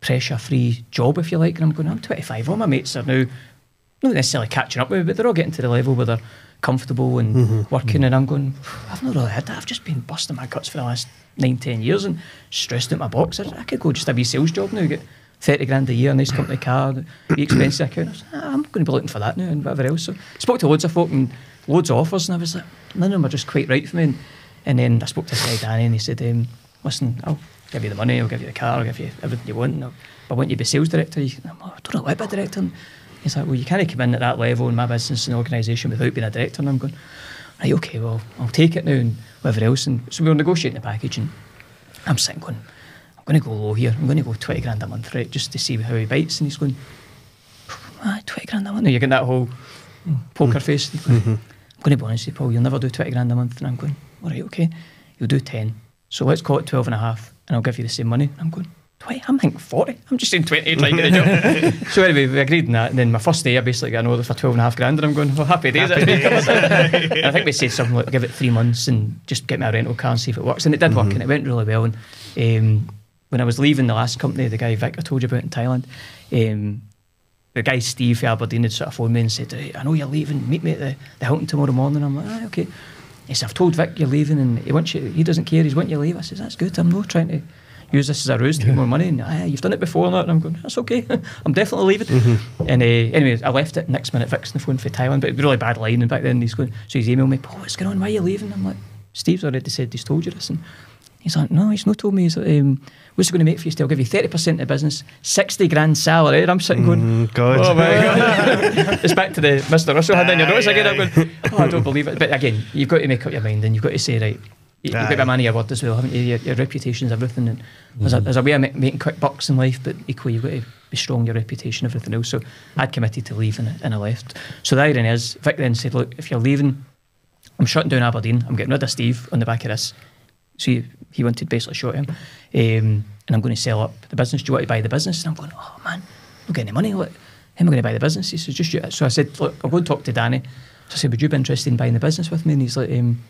pressure-free job, if you like, and I'm going, I'm 25, all my mates are now not necessarily catching up with me, but they're all getting to the level where they're comfortable and Mm-hmm. working. And I'm going, I've not really had that. I've just been busting my guts for the last nine, ten years and stressed out my box. I, I could go just a wee sales job now, get 30 grand a year, nice company car, the expenses account. I was, "Ah, I'm going to be looking for that now and whatever else. So spoke to loads of folk and loads of offers, and I was like, none of them are just quite right for me. And, and then I spoke to this guy, Danny, and he said, um, listen, I'll give you the money, I'll give you the car, I'll give you everything you want. I'll- But I want you to be sales director. I'm like, I don't know what about director. And he's like, well, you can't come in at that level in my business and organisation without being a director. And I'm going, right, okay, well, I'll take it now and whatever else. And so we were negotiating the package and I'm sitting going, going to go low here. I'm going to go 20 grand a month, right, just to see how he bites. And he's going, ah, 20 grand a month. Now you're getting that whole mm, poker face. Going, I'm going to be honest with you, Paul, you'll never do 20 grand a month. And I'm going, all right, okay, you'll do 10. So let's call it 12 and a half and I'll give you the same money. And I'm going, 20? I'm thinking 40. I'm just saying 20 to try and get a job. so anyway, we agreed on that. And then my first day, I basically got an order for 12 and a half grand. And I'm going, well, happy days. and I think we said something like, give it three months and just get me a rental car and see if it works. And it did work and it went really well. And um, when I was leaving the last company, the guy Vic I told you about in Thailand, um, the guy Steve Aberdeen had sort of phoned me and said, "Hey, I know you're leaving, meet me at the, the Hilton tomorrow morning. I'm like, ah, okay. He said, I've told Vic you're leaving and he wants you, he doesn't care, he's wanting you to leave. I said, that's good, I'm not trying to use this as a ruse to get more money. And ah, you've done it before and that. And I'm going, that's okay, I'm definitely leaving. And uh, anyway, I left it, next minute fixing the phone for Thailand, but it was a really bad line. And back then he's going, so he's emailed me, Paul, what's going on, why are you leaving? I'm like, Steve's already said he's told you this. And he's like, no, he's not told me. He's like, um, what's it going to make for you still? I'll give you 30% of the business, 60 grand salary. And I'm sitting going, Mm, God. Oh my god! it's back to the Mr. Russell had in your notes again. I'm going, oh, I don't believe it. But again, you've got to make up your mind, and you've got to say, right, you, you've got to be a man of your word as well, haven't you? Your, your reputation's everything. And there's, a, there's a way of making quick bucks in life, but equally you've got to be strong your reputation, everything else. So I'd committed to leave and, I- and I left. So the irony is, Vic then said, look, if you're leaving, I'm shutting down Aberdeen. I'm getting rid of Steve on the back of this. So he, he wanted to basically shut him. Um, and I'm going to sell up the business. Do you want to buy the business? And I'm going, oh man, I'm not getting any money. Look, how am I going to buy the business? He says, just you. So I said, look, I'll go and talk to Danny. So I said, would you be interested in buying the business with me? And he's like, um,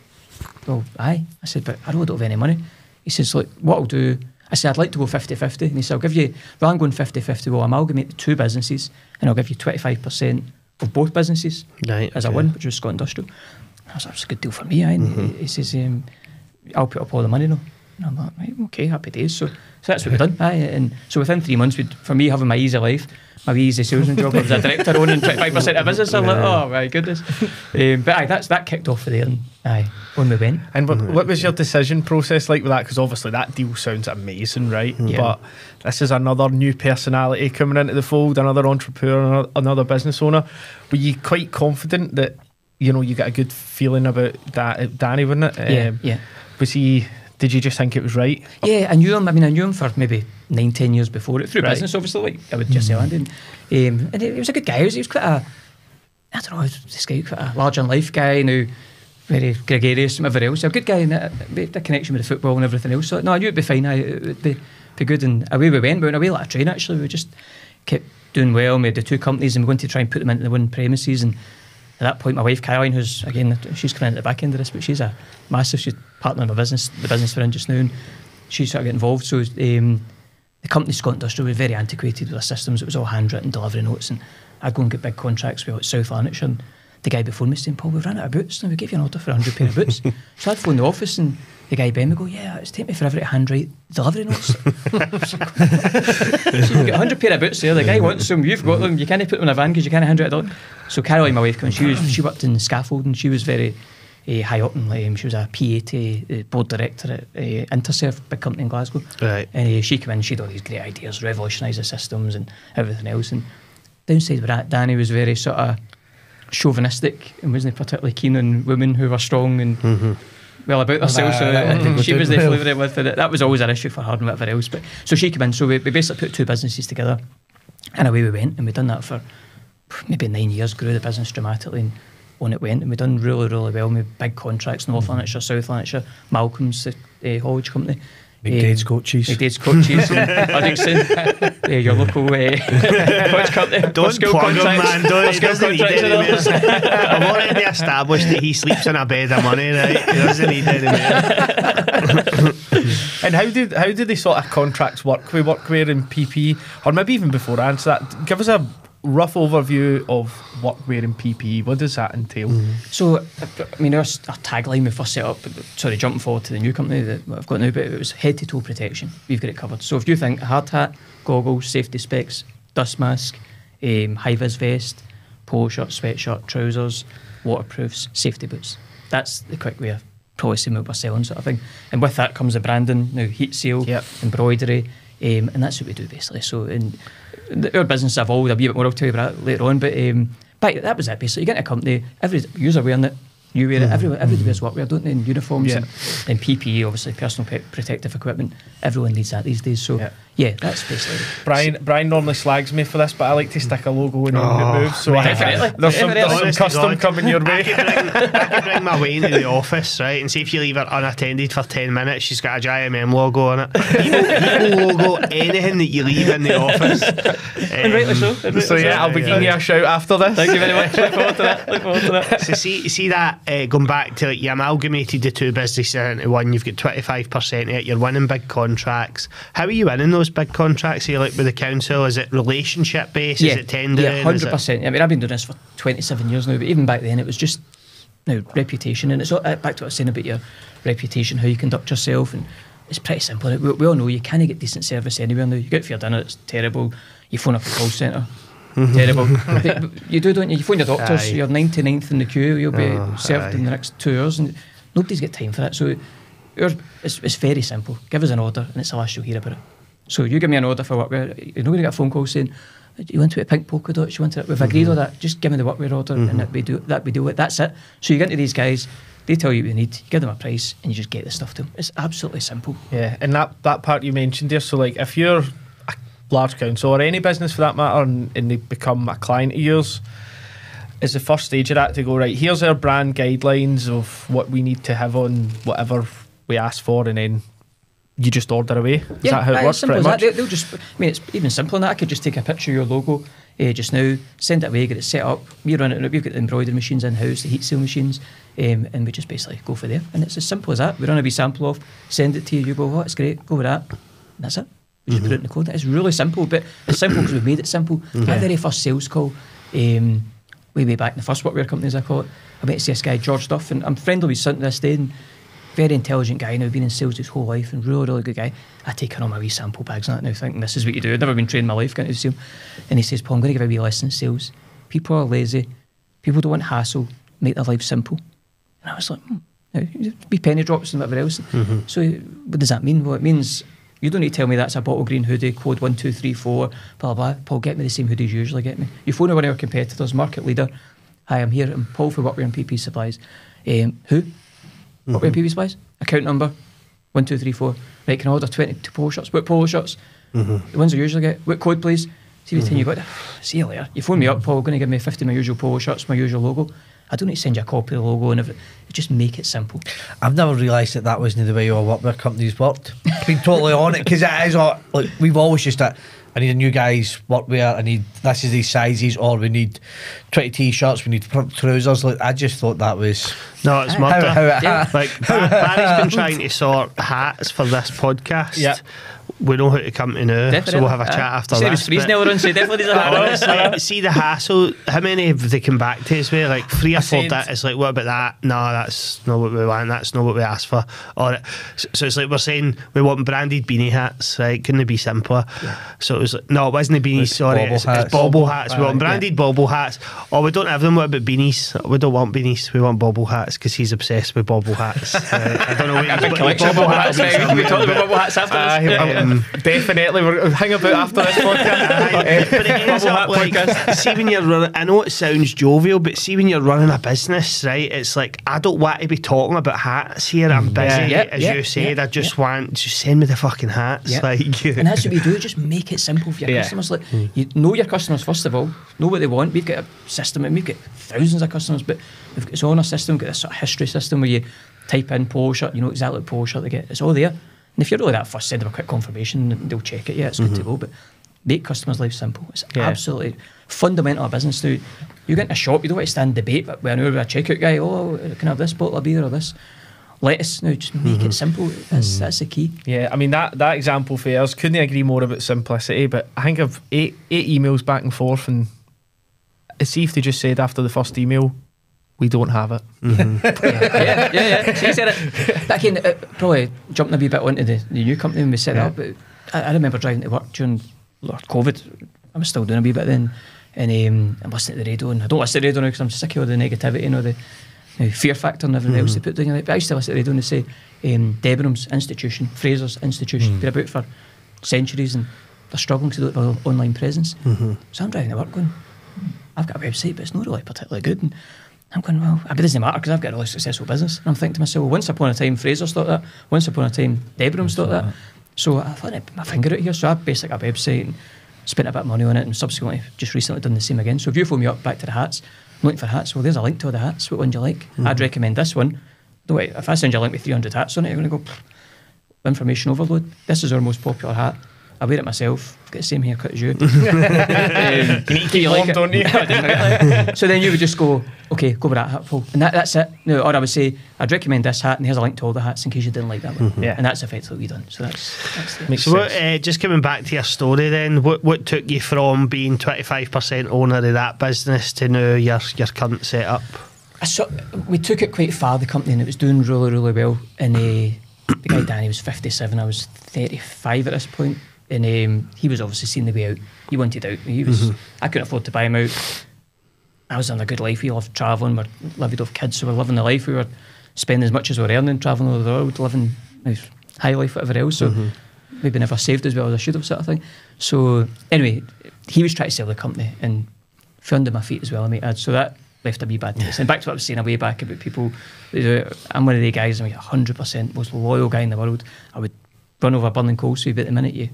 well, aye. I said, but I really don't have any money. He says, look, what I'll do, I said, I'd like to go 50 50. And he said, I'll give you, rather than going 50 50, we'll amalgamate the two businesses and I'll give you 25% of both businesses Right, as a okay. win, which was Scott Industrial. I was like, that's a good deal for me. Aye. And he, he says, um, I'll put up all the money now. And I'm like, right, okay, happy days. So, so that's what we've done. Aye. And so within three months, we'd, for me having my easy life, my easy salesman job, I was a director owning 25% of business. I'm like, oh my goodness. Um, but aye, that's, that kicked off for there. And aye, when we went. And what, what was your decision process like with that? Because obviously that deal sounds amazing, right? Yeah. But this is another new personality coming into the fold, another entrepreneur, another business owner. Were you quite confident that you know you got a good feeling about that, Danny? Wasn't it? Yeah, Um, yeah. Was he? Did you just think it was right? Yeah, I knew him. I mean, I knew him for maybe nine, ten years before it through Right. business, obviously. Like I would just say, Andy. And, um, and he, was a good guy. He was, he was quite a, I don't know, this guy, quite a large in life guy. Now, very gregarious and everything else. A good guy and a, a connection with the football and everything else. So no, I knew it'd be fine. I, it would be, be good. And away we went. We went away like a train. Actually, we just kept doing well. We had the two companies, and we were going to try and put them into the one premises. And at that point, my wife Caroline, who's again, she's coming in at the back end of this, but she's a massive, she's partner in my business, the business we're in just now, and she sort of got involved. So um, the company Scott Industrial was very antiquated with their systems. It was all handwritten delivery notes, and I'd go and get big contracts with South Lanarkshire. And the guy before me saying, Paul, we've run out of boots, and we gave you an order for 100 pair of boots. so I'd phone the office, and the guy Ben would go, Yeah, it's taken me forever to handwrite delivery notes. so you've got 100 pair of boots there, the guy wants them, you've got them, you can't put them in a van because you can't handwrite it. So Caroline, my wife, came she, was, she worked in scaffolding, she was very uh, high up, and um, she was a PA to uh, board director at uh, Interserve, big company in Glasgow. Right. And uh, she came in, she had all these great ideas, revolutionise the systems and everything else. And downside with that, Danny was very sort of chauvinistic and wasn't particularly keen on women who were strong and well about themselves. so that I wouldn't think go she was the well. flavour with it. That was always an issue for her and whatever else. But so she came in. So we, we basically put two businesses together, and away we went. And we'd done that for maybe nine years. Grew the business dramatically, and on it went. And we'd done really, really well. with big contracts: North Lanarkshire, South Lanarkshire, Malcolm's, the uh, haulage company. McDade's Um, coaches. McDade's coaches, Uddingston, uh, your local uh, coach company. for Don't school plug him, contracts- man. Don't, he doesn't need contracts any others. I've already established that he sleeps in a bed of money, right? He doesn't need any more. And how did how did they sort of contracts work We with workwear and PPE, or maybe even before I answer that, give us a rough overview of workwear and PPE. What does that entail? So, I mean, our, our tagline we first set up, sorry, jumping forward to the new company that I've got now, but it was head to toe protection. We've got it covered. So, if you think hard hat, goggles, safety specs, dust mask, um, high vis vest, polo shirt, sweatshirt, trousers, waterproofs, safety boots. That's the quick way of probably saying what we're selling, sort of thing. And with that comes the branding, now heat seal, Yep. embroidery, um, and that's what we do basically. So, in, the, our business evolved a wee bit more. I'll tell you about that later on, but um, but that was it basically. You get in a company, every user wearing it, you wear it, everyone, everybody wears workwear, don't they? In uniforms Yeah. and, and PPE, obviously personal pe- protective equipment. Everyone needs that these days. So Yeah. Yeah, that's basically. it. Brian Brian normally slags me for this, but I like to stick a logo in Oh, it moves. So I- Definitely. there's some, there's some custom God, coming your I way. bring, I could bring my way into the office, right, and see if you leave her unattended for 10 minutes, she's got a GIMM logo on it. People, people logo anything that you leave in the office. And rightly so. and rightly So yeah, I'll be yeah. giving you a shout after this. Thank you very much. Look forward to that. Look forward to that. So see, see that uh, going back to like you amalgamated the two businesses into one. You've got twenty five percent of it. You're winning big contracts. How are you winning those big contracts? You like with the council? Is it relationship based? Is it tendering? Yeah, hundred percent. I mean, I've been doing this for twenty seven years now, but even back then, it was just now reputation, and it's all, uh, back to what I was saying about your reputation, how you conduct yourself, and it's pretty simple. We, we all know you can't get decent service anywhere now. You go out for your dinner, it's terrible. You phone up a call centre. Terrible. But you do, don't you? You phone your doctors, Aye. you're 99th in the queue, you'll be Oh, served aye. in the next two hours, and nobody's got time for that. So it's, it's very simple. Give us an order, and it's the last you'll hear about it. So you give me an order for workwear, uh, you're not going to get a phone call saying, you want to a pink polka dots, you want it. We've agreed mm-hmm. on that. Just give me the workwear order and that mm-hmm. we do that we do it. That's it. So you get into these guys, They tell you what you need, you give them a price, and you just get the stuff to them. It's absolutely simple. Yeah, and that, that part you mentioned there, so like if you're a large council or any business for that matter and, and they become a client of yours, is the first stage of that to go, right, here's our brand guidelines of what we need to have on whatever we ask for and then you just order away. Is that how it works simple pretty as much? That. They, will just, I mean, it's even simpler than that. I could just take a picture of your logo uh, just now, send it away, get it set up. We run it, we've got the embroidery machines in house, the heat seal machines, um, and we just basically go for there. And it's as simple as that. We run a wee sample off, send it to you, you go, oh, it's great, go with that. And that's it. We just put it in the code. It's really simple, but it's simple because we've made it simple. My very first sales call, um, way, way back in the first workwear company, as I call it, I went to see this guy, George Duff, and I'm friendly with son to this day. And very intelligent guy now, been in sales his whole life and really, really good guy. I take him on my wee sample bags and that now, thinking this is what you do. I've never been trained in my life, going to see him. And he says, Paul, I'm going to give a wee lesson in sales. People are lazy, people don't want hassle, make their life simple. And I was like, hmm, be penny drops and whatever else. So, what does that mean? Well, it means you don't need to tell me that's a bottle green hoodie, code 1234, blah, blah, blah. Paul, get me the same hoodies you usually get me. You phone one of our competitors, market leader. Hi, I'm here. I'm Paul for Workwear and PPE Supplies. Um, who? What were mm-hmm. PPE supplies? Account number, one, two, three, four. Right, can I order 22 polo shirts? What polo shirts? Mm-hmm. The ones I usually get. What code, please? See what you mm-hmm. got. See you later. You phone me up, Paul, going to give me 50 of my usual polo shirts, my usual logo. I don't need to send you a copy of the logo and everything. Just make it simple. I've never realised that that wasn't the way all workwear companies worked. Being totally on it because it is all, like we've always just that. I need a new guy's workwear. I need this is these sizes, or we need twenty t-shirts. We need trousers. Like I just thought that was No, it's How- murder. how it Yeah. Like Ba- Barry's been trying to sort hats for this podcast. Yeah. We know how to come to now, so we'll have a chat after Said it freezing earlier on, so definitely doesn't have it. Honestly, see the hassle. How many have they come back to us with? Like three or four. said- That it's like, what about that? No, that's not what we want. That's not what we asked for. Or so it's like we're saying we want branded beanie hats. Right? Couldn't it be simpler? So it was like, no, it wasn't the beanies. It's sorry, bobble it's, hats. it's bobble hats. We want Aye, branded bobble hats. Or we don't have them. What about beanies? We don't want beanies. We want bobble hats because he's obsessed with bobble hats. Right? I don't know where he's Collection of bubble hats. right? We can be about bubble hats after this. Um, definitely. We're hang about after this podcast. but it ends up hat like, see when you're running, I know it sounds jovial, but see when you're running a business, right? It's like I don't want to be talking about hats here. I'm busy, Yeah, yeah, as yeah, you said. yeah, I just want to send me the fucking hats. Yeah. Like, And that's what we do. Just make it simple for your Yeah. customers. Like you know your customers first of all, know what they want. We've got a system, and we've got thousands of customers, but we've got it's all in our system. We've got this sort of history system where you type in polo shirt, you know exactly what polo shirt they get. It's all there. And if you're really that fussed, send them a quick confirmation, they'll check it. Yeah, it's good to mm-hmm. go. But make customers' life simple. It's Yeah. absolutely fundamental business. Now, you get in a shop, you don't want to stand debate But with an with a checkout guy. Oh, can I have this bottle of beer or this lettuce? No, just make it mm-hmm. simple. That's mm-hmm. that's the key. Yeah, I mean that that example for us couldn't agree more about simplicity. But I think I've eight eight emails back and forth, and see if they just said after the first email, we don't have it. yeah, yeah, yeah. So you said it. Back in, uh, probably jumping a wee bit onto the, the new company when we set Yeah. up. But I, I remember driving to work during Lord COVID. I was still doing a wee bit then. And um, I'm listening to the radio, and I don't listen to the radio now because I'm sick of all the negativity and all the you know, fear factor and everything else they put down. But I used to listen to the radio and they say, um, Debenhams institution, Fraser's institution, been about for centuries and they're struggling to do it with online presence. So I'm driving to work going, I've got a website, but it's not really particularly good. And I'm going, well, it doesn't matter because I've got a really successful business. And I'm thinking to myself, well, once upon a time, Fraser thought that. Once upon a time, Debenhams thought that. So I thought I'd put my finger out here. So I basically got a website and spent a bit of money on it and subsequently just recently done the same again. So if you phone me up back to the hats, I'm looking for hats. Well, there's a link to all the hats. What one do you like? Hmm. I'd recommend this one. No, wait, if I send you a link with 300 hats on it, you're going to go, information overload. This is our most popular hat. I wear it myself. Got the same haircut as you. um, you need to warm, don't you? so then you would just go, okay, go with that hat, Paul. And that, that's it. No, or I would say, I'd recommend this hat, and here's a link to all the hats in case you didn't like that one. Yeah. And that's effectively what we done. So that's, that's Makes So, what, sense. uh, just coming back to your story, then, what what took you from being twenty five percent owner of that business to now your your current setup? Saw, we took it quite far, the company, and it was doing really, really well. And uh, the guy Danny was 57, I was 35 at this point, and um, he was obviously seeing the way out. He wanted out. He was. I couldn't afford to buy him out. I was on a good life. We loved travelling. We lived off kids, so we we're living the life. We were spending as much as we were earning, travelling all over the world, living high life, whatever else. So maybe never saved as well as I should have, sort of thing. So anyway, he was trying to sell the company and funded my feet as well. I add. So that left a wee bad taste. And back to what I was saying a way back about people. I'm one of the guys. I'm 100 percent most loyal guy in the world. I would run over burning coals for you, but the minute you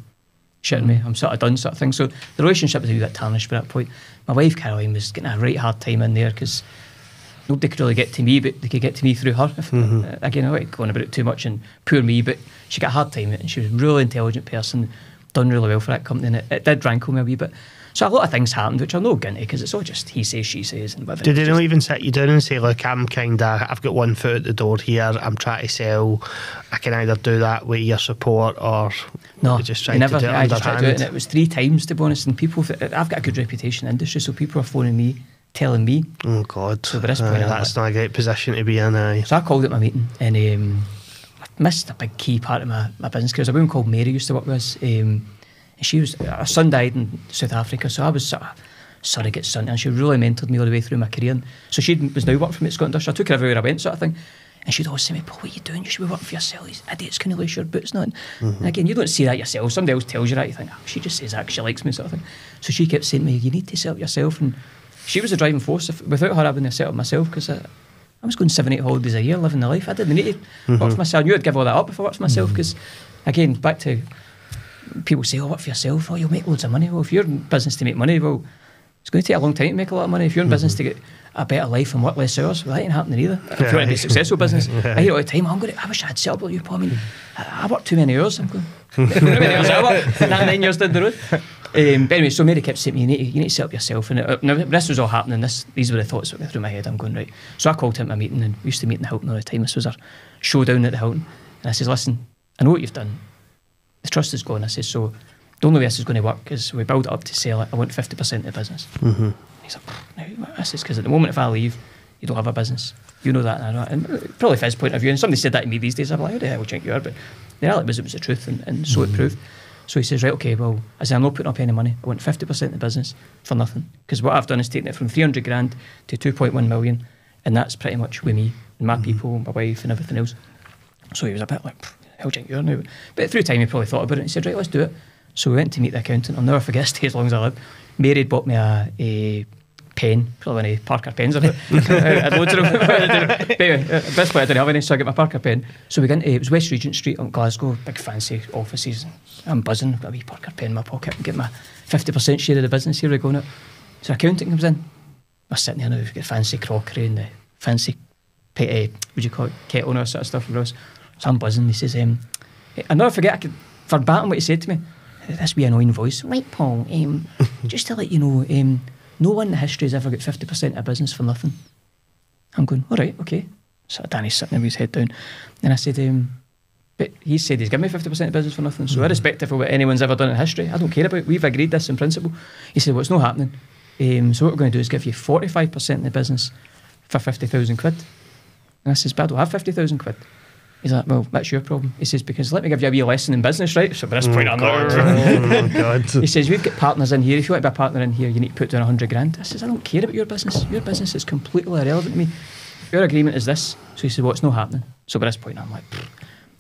shitting me, I'm sort of done, sort of thing. So the relationship was a wee bit tarnished by that point. My wife Caroline was getting a right hard time in there because nobody could really get to me, but they could get to me through her. If, uh, again, I like going about it too much and poor me, but she got a hard time, and she was a really intelligent person, done really well for that company, and it, it did rankle me a wee bit. So a lot of things happened, which I'm not guilty because it's all just he says, she says, and whatever. Did they not even sit you down and say, look, I'm kind of, I've got one foot at the door here, I'm trying to sell, I can either do that with your support or No, just tried never. to do it I just tried to do it, and it was three times to be honest. And people, I've got a good reputation in the industry, so people are phoning me, telling me. Oh, God. So by this Aye, point, I'm that's not a great position to be in, aye. So I called at my meeting, and um, I missed a big key part of my, my business because a woman called Mary used to work with us. Um, she was uh, her son died in South Africa, so I was sort of surrogate son, and she really mentored me all the way through my career. And so she was now working for me at Scott Industrial. I took her everywhere I went, sort of thing. And she'd always say to me, Paul, what are you doing? You should be working for yourself. These idiots can lace your boots on. And again, you don't see that yourself. Somebody else tells you that. You think, oh, she just says that she likes me, sort of thing. So she kept saying to me, you need to set up yourself. And she was the driving force. If, without her, I wouldn't have set up myself because I, I was going seven, eight holidays a year, living the life. I didn't need to work mm-hmm. for myself. I knew I'd give all that up if I worked for myself mm-hmm. because, again, back to people say, oh, work for yourself. Oh, you'll make loads of money. Well, if you're in business to make money, well, it's going to take a long time to make a lot of money. If you're in business to get a better life and work less hours, well, that ain't happening either. If you want to be a successful business, I hear all the time, I'm going to, I wish I had set up like you, Paul. I mean, I, I work too many hours. I'm going, how many hours I work? Nine, nine years down the road. Um, but anyway, so Mary kept saying, to me, you need, to, you need to set up yourself. And it, now, this was all happening. This, these were the thoughts that went through my head. I'm going, right. So I called him to a meeting and we used to meet in the Hilton all the time. This was our showdown at the Hilton. And I says, listen, I know what you've done. The trust is gone. I says, so the only way this is going to work is we build it up to sell it. I want 50% of the business. Mm-hmm. He's like, no, this is because at the moment if I leave, you don't have a business. You know that, and I know. And uh, probably from his point of view, and somebody said that to me these days, I'm like, how the hell think you are? But the reality was it was the truth, and, and so it mm-hmm. proved. So he says, right, okay, well, I said, I'm not putting up any money. I want 50% of the business for nothing. Because what I've done is taken it from 300 grand to 2.1 million, and that's pretty much with me and my mm-hmm. people, my wife, and everything else. So he was a bit like, "Pff, how do you think you are now? But through time, he probably thought about it and said, right, let's do it. So we went to meet the accountant. I'll never forget, stay as long as I live. Mary had bought me a, a pen, probably any Parker pens. I had loads of them. anyway, uh, best way I didn't have any, so I got my Parker pen. So we went into, it was West Regent Street in Glasgow, big fancy offices. I'm buzzing, I've got a wee Parker pen in my pocket and get my 50% share of the business. Here we go now. So accountant comes in. I'm sitting there now, we've got fancy crockery and the fancy, uh, what do you call it, kettle and all that sort of stuff. us. So I'm buzzing. He says, um, I never forget, I could verbatim what he said to me. This wee annoying voice. Right, Paul, um, just to let you know, um, no one in history has ever got 50% of business for nothing. I'm going, all right, okay. So Danny's sitting there with his head down. And I said, um, but he said he's given me 50% of business for nothing. So irrespective of what anyone's ever done in history, I don't care about it. We've agreed this in principle. He said, well, it's not happening. Um, so what we're going to do is give you 45% of the business for 50,000 quid. And I says, but I don't have 50,000 quid. He's like, well, that's your problem. He says, because let me give you a wee lesson in business, right? So by this point, I'm not. Oh, oh, God. He says, We've got partners in here. If you want to be a partner in here, you need to put down 100 grand. I says, I don't care about your business. Your business is completely irrelevant to me. Your agreement is this. So he says, Well, it's not happening. So by this point, I'm like.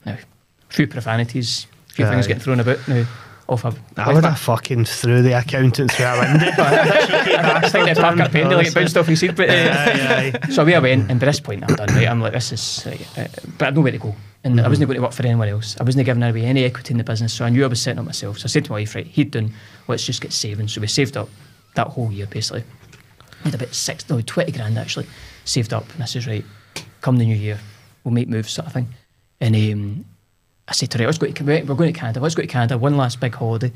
Now, a few profanities, a few things getting thrown about. Now, off a. I would have fucking threw the accountant through a window. I think that Parker pen to get bounced off his seat. But, uh, Aye, aye. so away I went, and by this point, I'm done, right? I'm like, this is. Uh, uh, but I had nowhere to go. And I wasn't going to work for anyone else. I wasn't giving away any equity in the business, so I knew I was setting up myself. So I said to my wife, right, he'd done, let's just get saving. So we saved up that whole year, basically. I had about six, no, 20 grand actually saved up. And I says, right, come the new year, we'll make moves, sort of thing. And um, I said to her, let's go to, we're going to Canada, let's go to Canada, one last big holiday.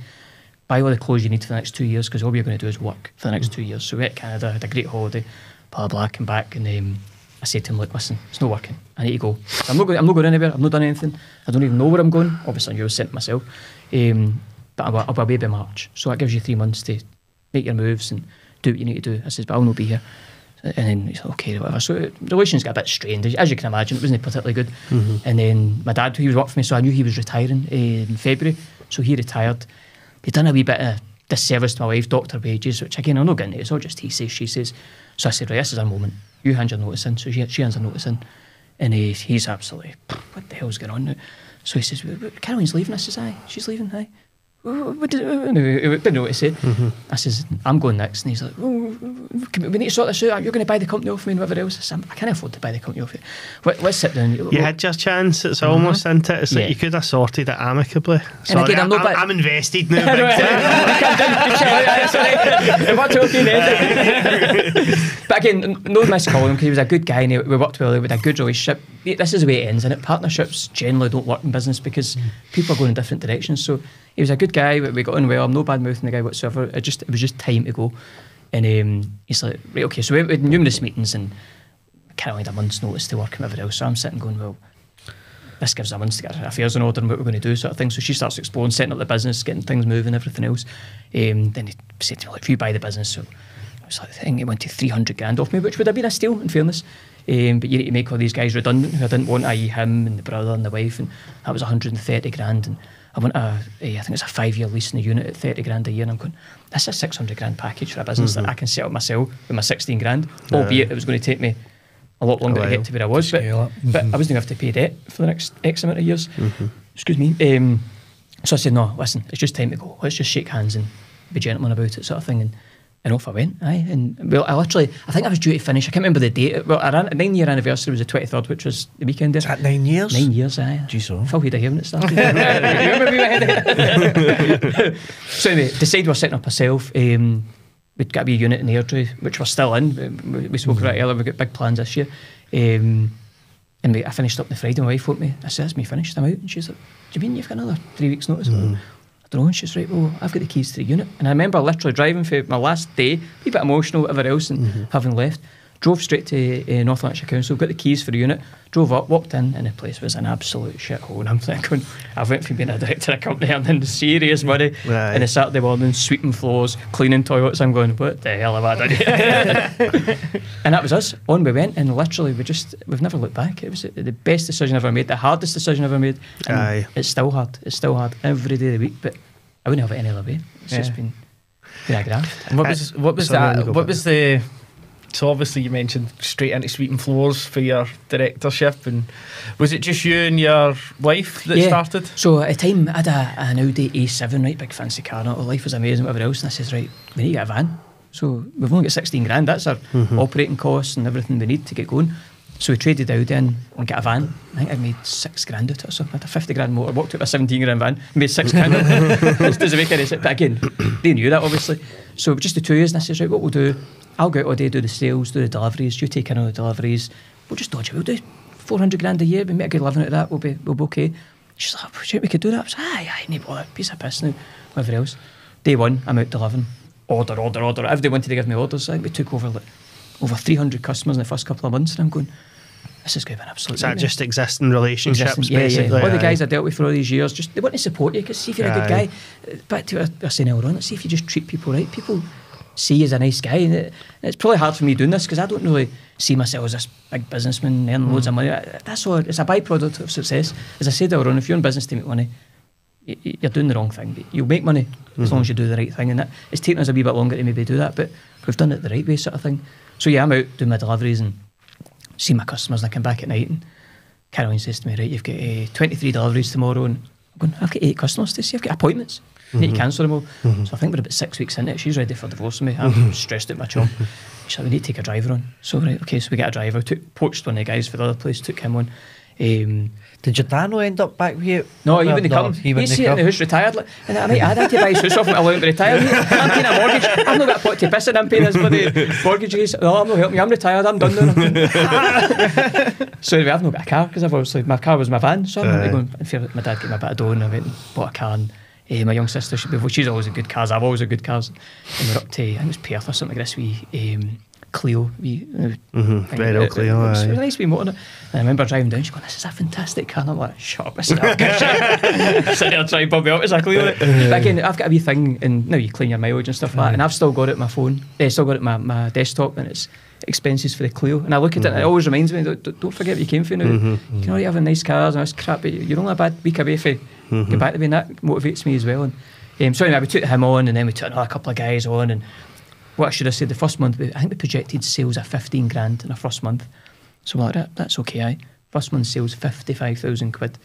Buy all the clothes you need for the next two years because all we're going to do is work for the next two years. So we went to Canada, had a great holiday, blah, blah, came back and um, I said to him, look, listen, it's not working. I need to go. I'm not going, I'm not going anywhere. I've not done anything. I don't even know where I'm going. Obviously, I knew I sent myself. Um, but I'll, I'll be away by March. So that gives you three months to make your moves and do what you need to do. I says, but I'll not be here. And then he's like, okay, whatever. So the relations got a bit strained, as you can imagine. It wasn't particularly good. Mm-hmm. And then my dad, he was working for me, so I knew he was retiring eh, in February. So he retired. He'd done a wee bit of disservice to my wife, doctor wages, which again, I'm not getting into. It's all just he says, she says. So I said, right, this is our moment. You hand your notice in. So she, she hands her notice in. And he, he's absolutely, what the hell's going on now? So he says, "Well, well, Caroline's leaving. I says, aye, she's leaving, aye. What did, didn't know what to say. Mm-hmm. I says, I'm going next. And he's like, oh, we need to sort this out. You're going to buy the company off me and whatever else. I said, I can't afford to buy the company off you. Let, let's sit down. You had your chance. It's almost into it. It's like you could have sorted it amicably. Sorry, again, I'm not I'm, I'm invested now. big time. What talking then? But again, no miscalling him because he was a good guy and he, we worked well with a good relationship. This is the way it ends, and it partnerships generally don't work in business because people are going in different directions. So he was a good guy. We we got on well. I'm no bad mouthing the guy whatsoever. It just it was just time to go. And um, he's like, right, okay. So we we had numerous meetings and kind of had a month's notice to work and everything else. So I'm sitting going, well, this gives a month to get our affairs in order and what we're going to do, sort of thing. So she starts exploring, setting up the business, getting things moving, everything else. Um, then he said to me, like, if you buy the business, so I was like, I think it went to 300 grand off me, which would have been a steal, in fairness. Um, but you need to make all these guys redundant who I didn't want, i.e., him and the brother and the wife, and that was 130 grand. And I want a, a I think it's a five year lease in the unit at 30 grand a year. And I'm going, that's a 600 grand package for a business that I can set up myself with my 16 grand, albeit it was going to take me a lot longer to get to where I was. But, Scale up. but I wasn't going to have to pay debt for the next X amount of years. Excuse me. Um, so I said, no, listen, it's just time to go. Let's just shake hands and be gentlemen about it, sort of thing. And, and off I went. Aye, and well, I literally, I think I was due to finish. I can't remember the date. Well, our nine year anniversary was the twenty third, which was the weekend. There. Is that nine years? Nine years, aye. Jeez, oh. Phil he'd have given it started. You remember me ahead So anyway, decided we're setting up ourselves. Um, we'd got to be a wee unit in Airdrie, which we're still in. We, we spoke about it earlier. We've got big plans this year. Um, and we, I finished up the Friday. My wife wrote me. I said, "That's me finished. I'm out." And she's like, "Do you mean you've got another three weeks' notice?" I don't know. And she's right. Well, I've got the keys to the unit. And I remember literally driving for my last day, a bit emotional, whatever else, and mm-hmm. having left. Drove straight to uh, North Lanarkshire Council, got the keys for the unit, drove up, walked in, and the place was an absolute shithole. And I'm thinking, I went from being a director of a company, I'm in serious money, Right. and a Saturday morning, sweeping floors, cleaning toilets. I'm going, what the hell have I done and that was us. On we went, and literally, we just, we've never looked back. It was the best decision I've ever made, the hardest decision I've ever made. And Aye. It's still hard. It's still hard every day of the week, but I wouldn't have it any other way. It's Yeah. just been, been a graft. And what was what was sorry, that? What was the? So obviously you mentioned straight into sweeping floors for your directorship, and was it just you and your wife that Yeah. started? So at the time, I had a, an Audi A7, right, big fancy car, and all life was amazing, whatever else. And I says, right, we need to get a van. So we've only got 16 grand. That's our mm-hmm. operating costs and everything we need to get going. So we traded out in and got a van. I think I made six grand out of it or something. I had a 50 grand motor, walked out with a 17 grand van, made six grand. out of it. Doesn't make any sense. But again, they knew that obviously. So just the two years, and I says, right, what we'll do, I'll go out all day, do the sales, do the deliveries, you take in all the deliveries. We'll just dodge it. We'll do 400 grand a year, we make a good living out of that, we'll be, we'll be okay. She's like, oh, we could do that. I was like, aye, aye, no bother, piece of piss now, whatever else. Day one, I'm out delivering. Order, order, order. Everybody wanted to give me orders. I think we took over like over 300 customers in the first couple of months, and I'm going, this is going to be an absolute Is that just existing relationships, Existing- yeah, basically? yeah. All the guys I dealt with for all these years, just they want to support you because see if you're a good guy. Back to what I was saying earlier on, see if you just treat people right, people see you as a nice guy. And it, it's probably hard for me doing this because I don't really see myself as this big businessman earning mm. loads of money. That's all. It's a byproduct of success. As I said earlier on, if you're in business to make money, you're doing the wrong thing. You'll make money as mm-hmm. long as you do the right thing, and that, it's taken us a wee bit longer to maybe do that, but we've done it the right way, sort of thing. So yeah, I'm out doing my deliveries and see my customers, and I come back at night and Caroline says to me, right, you've got uh, 23 deliveries tomorrow, and I'm going, I've got eight customers to see, I've got appointments. I need to cancel them all. So I think we're about six weeks in it. She's ready for divorcing me. I'm stressed at my job. She's like, we need to take a driver on. So, right, okay, so we get a driver. Took, poached one of the guys for the other place, took him on. Um, Did your dad end up back with you? no, he wouldn't no, come. He He's wouldn't sitting in the come. house retired. Like, and I might add had to buy his house off him to allow him to retire. I'm paying a mortgage. I've not got a pot to piss in. I'm paying his bloody mortgages. No, I'm not helping you. I'm retired. I'm done now. so anyway, I've not got a car because I've obviously my car was my van. So I'm Aye. uh, going. In fair, my dad gave me a bit of dough and I went and bought a car. And, uh, my young sister, she, before she's always had good cars. I've always had good cars. And we're up to I think it was Perth or something like this. We um, Clio. We, uh, Mhm, thing. Renault It- it- Clio, it was a nice wee motor. And I remember driving down. She's going, "This is a fantastic car." And I'm like, "Shut up!" I said, "Okay." Sitting there trying to pump me up as a Clio. But again, I've got a wee thing, and now you clean your mileage and stuff like that. And I've still got it on my phone. Eh, still got it on my, my desktop, and it's expenses for the Clio. And I look at it, and it always reminds me, don't, don't forget where you came from now. You can already have a nice cars and this crap, but you're only a bad week away from get back to being that motivates me as well. And um, so anyway, we took him on, and then we took another couple of guys on, and what I should have said, the first month, we- I think we projected sales at 15 grand in our first month. So we're like, that, that's okay, aye. First month sales, 55,000 quid.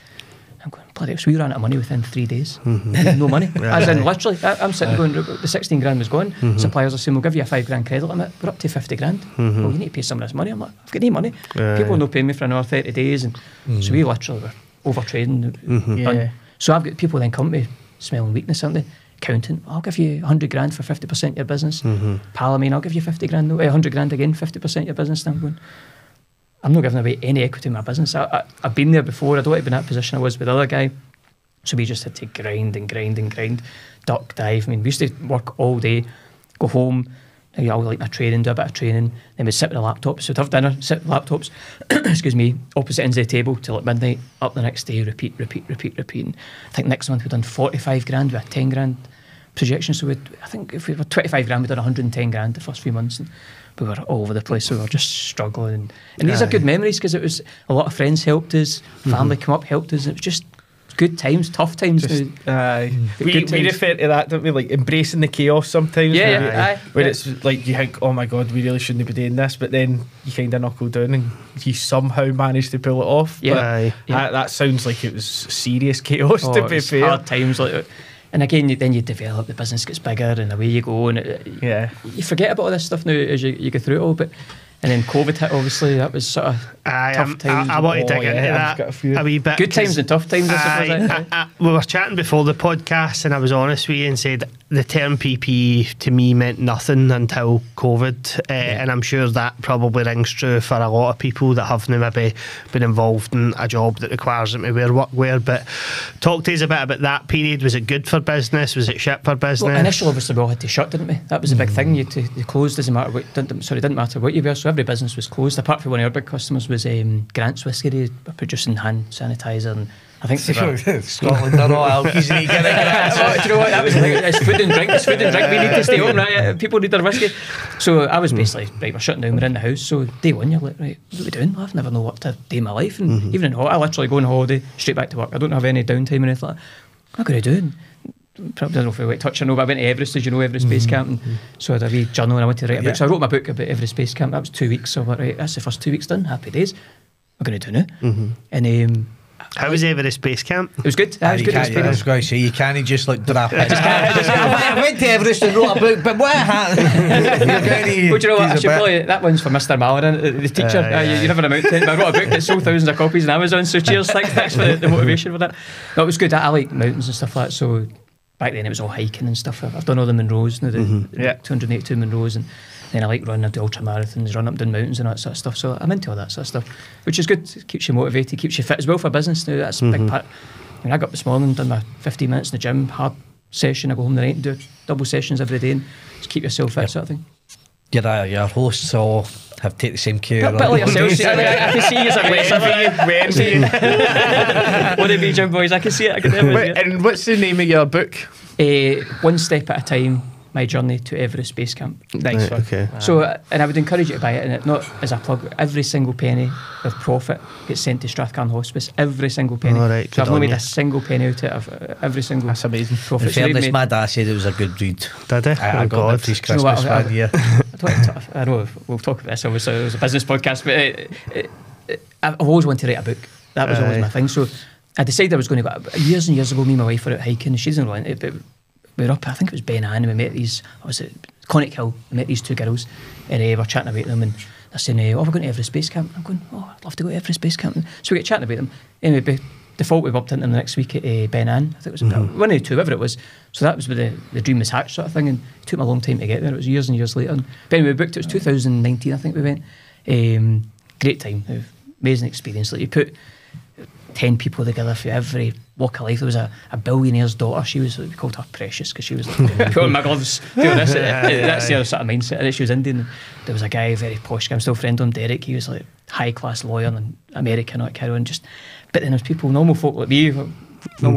I'm going, bloody, so we ran out of money within three days. Mm-hmm. no money. As in, literally, I, I'm sitting going, the 16 grand was gone. Mm-hmm. Suppliers are saying, we'll give you a five grand credit limit. We're up to 50 grand. Mm-hmm. Well, you need to pay some of this money. I'm like, I've got no money. People are not paying me for another 30 days. And so we literally were overtrading. Yeah. So I've got people then come to me smelling weakness, aren't they? Accountant, I'll give you 100 grand for 50% of your business. Pal, I mean, I'll give you 50 grand, no, eh, 100 grand again, 50% of your business. And I'm going, I'm not giving away any equity in my business. I, I, I've been there before. I don't want to be in that position I was with the other guy. So we just had to grind and grind and grind, duck dive. I mean, we used to work all day, go home, I would like my training, do a bit of training, then we'd sit with the laptops, we'd have dinner, sit with laptops, excuse me, opposite ends of the table till at midnight, up the next day, repeat, repeat, repeat, repeat. And I think next month we'd done 45 grand with a 10 grand projection. So we'd, I think if we were 25 grand, we'd done 110 grand the first few months. And we were all over the place, so we were just struggling. And, and these are good memories because it was a lot of friends helped us, mm-hmm. family come up, helped us. It was just good times, tough times. Just, now. aye. We, good we refer to that, don't we? Like embracing the chaos sometimes. Yeah, where, yeah, aye, where yeah. it's like you think, oh my god, we really shouldn't be doing this, but then you kind of knuckle down and you somehow manage to pull it off. Yeah. But Aye. Yeah. That, that sounds like it was serious chaos. Oh, to be fair, hard times like and again then you develop the business gets bigger and away you go and it, yeah. you forget about all this stuff now as you, you go through it all but and then COVID hit obviously that was sort of Tough um, times. I, I want to Oh, dig yeah, into got a that few. a wee bit. good times and tough times I suppose I- I- we were chatting before the podcast, and I was honest with you and said the term PPE to me meant nothing until COVID, uh, and I'm sure that probably rings true for a lot of people that have now maybe been involved in a job that requires them to wear workwear. But talk to us a bit about that period. Was it good for business? Was it shit for business? Well, initially, obviously, we all had to shut, didn't we? That was a big Mm. thing. You to you closed. Doesn't matter what. Didn't, sorry, didn't matter what you were. So every business was closed. Apart from one of our big customers was um, Grant's Whisky. They were producing hand sanitizer, and I think they were, Scotland are all alkies and you get do you know what? That was the thing. It's food and drink. It's food and drink. We need to stay home, right? Uh, People need their whiskey. So I was basically right. We're shutting down. We're in the house. So day one, you're like, right, what are we doing? I've never know what to do in my life. And even in hol- I literally go on holiday straight back to work. I don't have any downtime or anything. Like that. What am I going to do? And Probably don't know if we went touch or no, but I went to Everest, as you know, Everest Base Camp. And so I had a wee journal and I went to write a book. So I wrote my book about Everest Base Camp. That was two weeks. So I went, right, that's the first two weeks done. Happy days. What am going to do now? And um, How was Everest Base Camp? it was good. That was you good can't, I was going to say, you can't just like drop it. I went to Everest and wrote a book, but what happened? You're going to Well, do you know what? I should probably that one's for Mr. Malloran, uh, the teacher. Aye, uh, you, aye. you never amount to it. But I wrote a book that sold thousands of copies on Amazon. So cheers, thanks, thanks for the, the motivation for that. No, it was good. I, I like mountains and stuff like that. So back then it was all hiking and stuff. I've I've done all the Munros, now the, the Yeah. 282 Munros, and then I like running into ultra marathons, run up down mountains and all that sort of stuff. So I'm into all that sort of stuff, which is good. It keeps you motivated, keeps you fit as well for business. Now that's a big mm-hmm. part. I mean, I got up this morning, done my 15 minutes in the gym, hard session. I go home the night and do double sessions every day and just keep yourself fit, sort of thing. You're, uh, you're a host, so have take the same care. Bit, bit like yourself. see, I, I, I can see you as a When racer. What it be, Jim boys? I can see it. I can never Wait, and what's the name of your book? uh, One step at a time. My journey to Everest Base Camp. Nice Right, okay. So, uh, and I would encourage you to buy it, and it, not as a plug. Every single penny of profit gets sent to Strathcarron Hospice. Every single penny. All right, so I've good not made you. a single penny out of it. I've, uh, every single. That's amazing. In profit. So they've fairness, made- my dad said it was a good read. Did I? I, I oh, got God. it this Do you know what, Christmas I- one year. I, don't, I know we'll talk about this. Obviously, it was a business podcast, but uh, uh, uh, I've always wanted to write a book. That was always my thing. So I decided I was going to go. Years and years ago, me and my wife were out hiking. She doesn't know it, but we were up. I think it was Ben A'an, and we met these. What was it? Conic Hill. We met these two girls, and uh, we were chatting about them. And they're saying, uh, "Oh, we're going to Everest Base Camp." I'm going, "Oh, I'd love to go to Everest Base Camp." And so we get chatting about them. Anyway, by default, we bumped into them the next week at uh, Ben A'an. I think it was one of the two, whatever it was. So that was where the, the dream was hatched, sort of thing. And it took me a long time to get there. It was years and years later. And, but anyway, we booked it. It was 2019, I think we went. Um, great time, amazing experience. Like you put ten people together for every walk of life. There was a, a billionaire's daughter. She was we called her Precious because she was like put my gloves doing this. That's the other sort of mindset. And she was Indian. There was a guy, very posh. I'm still friend on Derek. He was like high class lawyer in America, not Carolyn. Just, but then there's people, normal folk like me, normal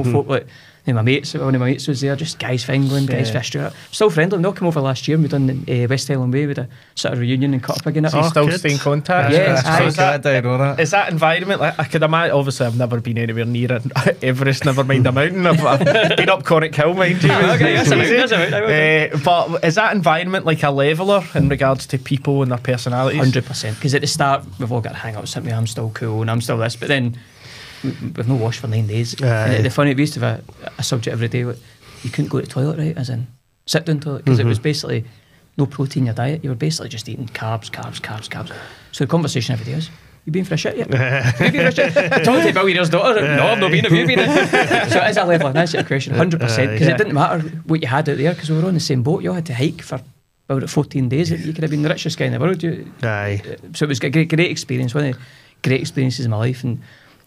mm-hmm. folk like. You know, my mates, one of my mates was there, just guys for England, guys Yeah. for Stuart. Still friendly. They all came over last year and we done the uh, West Highland Way with a sort of reunion and caught up again. So you Oh, still good. stay in contact? Yeah, That's aye. so is that- good, I know that. Is that environment like I could imagine? Obviously, I've never been anywhere near an Everest. Never mind a mountain. I've, I've been up Conic Hill, mind you. Oh, okay, that's a mountain, that's a. Uh, but is that environment like a leveler in regards to people and their personalities? Hundred percent. Because at the start we've all got hang ups. Me, I'm still cool and I'm still this. But then we- we've no wash for nine days. And the funny, we used to have a, a subject every day. Like, you couldn't go to the toilet, right? As in sit down toilet because it was basically no protein in your diet. You were basically just eating carbs, carbs, carbs, carbs. So the conversation every day is. You been for a shit yet? Have you been for a shit? Talking to Bill Weir's daughter. No, I've not been. Have you been? so it is a level of answer to the question, hundred percent. Because it didn't matter what you had out there because we were on the same boat. You all had to hike for about fourteen days. You could have been the richest guy in the world. You, Aye. Uh, so it was a great, great experience, one of the great experiences in my life, and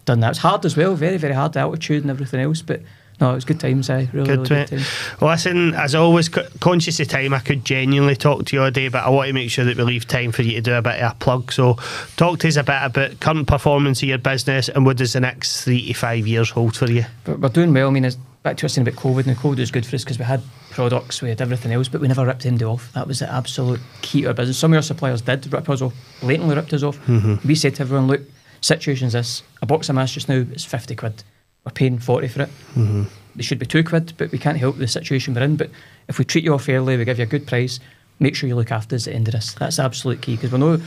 done that. It was hard as well, very, very hard, the altitude and everything else, but no, it was good times, I really, Good, really good times. Well, listen, as always, co- conscious of time, I could genuinely talk to you all day, but I want to make sure that we leave time for you to do a bit of a plug. So, talk to us a bit about current performance of your business and what does the next three to five years hold for you? But we're doing well. I mean, it's back to us saying about COVID. and the COVID was good for us because we had products, we had everything else, but we never ripped anybody off. That was the absolute key to our business. Some of our suppliers did rip us off, blatantly ripped us off. Mm-hmm. We said to everyone, look, situation's this. A box of masks just now is 50 quid. We're paying 40 for it. Mm-hmm. They should be two quid, but we can't help the situation we're in. But if we treat you all fairly, we give you a good price, make sure you look after us at the end of this. That's absolute key because we know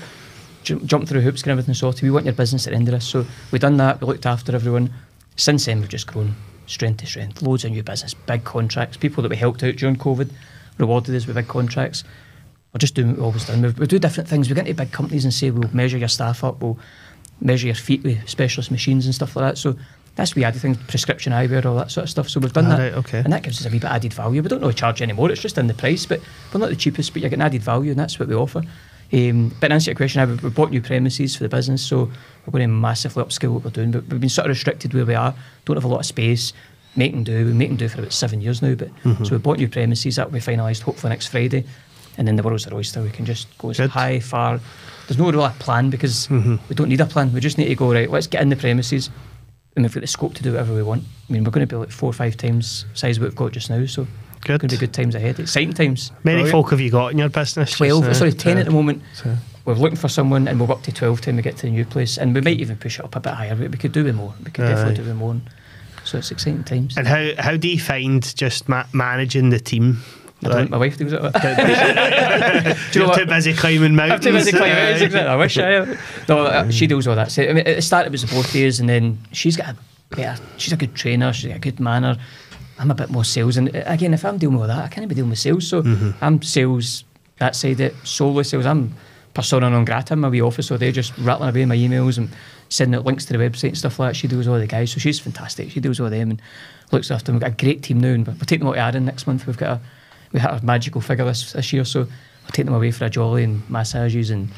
jump, jump through hoops and everything sorted. We want your business at the end of this. So we've done that. We looked after everyone. Since then, we've just grown strength to strength. Loads of new business, big contracts. People that we helped out during COVID rewarded us with big contracts. We're just doing what we've always done. We, we do different things. We get into big companies and say we'll measure your staff up, we'll measure your feet with specialist machines and stuff like that. So that's we added things, prescription eyewear, all that sort of stuff. So we've done Ah, that, right, okay. and that gives us a wee bit added value. We don't really charge anymore; it's just in the price. But we're not the cheapest, but you're getting added value, and that's what we offer. Um, but to answer your question, I- we bought new premises for the business, so we're going to massively upscale what we're doing. But we've been sort of restricted where we are. Don't have a lot of space. Make and do. We make and do for about seven years now. But Mm-hmm. so we bought new premises that will be finalised hopefully next Friday, and then the world's our oyster. We can just go as Good. high, far. There's no real plan because Mm-hmm. we don't need a plan. We just need to go right. Let's get in the premises, and we've got the scope to do whatever we want. I mean, we're going to be like four or five times size what we've got just now. So Good. going to be good times ahead. Exciting times. Many Brilliant. folk have you got in your business? 12, now? sorry, 10 at the moment. so- We're looking for someone and we're up to 12 till we get to the new place. And we might even push it up a bit higher. We we could do with more. We could Aye. definitely do with more. So it's exciting times. And how, how do you find just ma- managing the team? I don't, my wife deals with it. Do you know too busy climbing mountains. I'm too busy climbing mountains, exactly. I wish I. No, uh, she deals with all that. So, I mean, it started with the both days, and then she's got a better. She's a good trainer. She's got a good manner. I'm a bit more sales, and uh, again, if I'm dealing with that, I can't be dealing with sales. So I'm sales that side it, solely sales. I'm persona non grata in my wee office, so they're just rattling away my emails and sending out links to the website and stuff like that. She deals with all the guys, so she's fantastic. She deals with them and looks after them. We've got a great team now, and we're taking them out to Arden next month. We've got a we had a magical figure this, this year, so I'll take them away for a jolly and massages and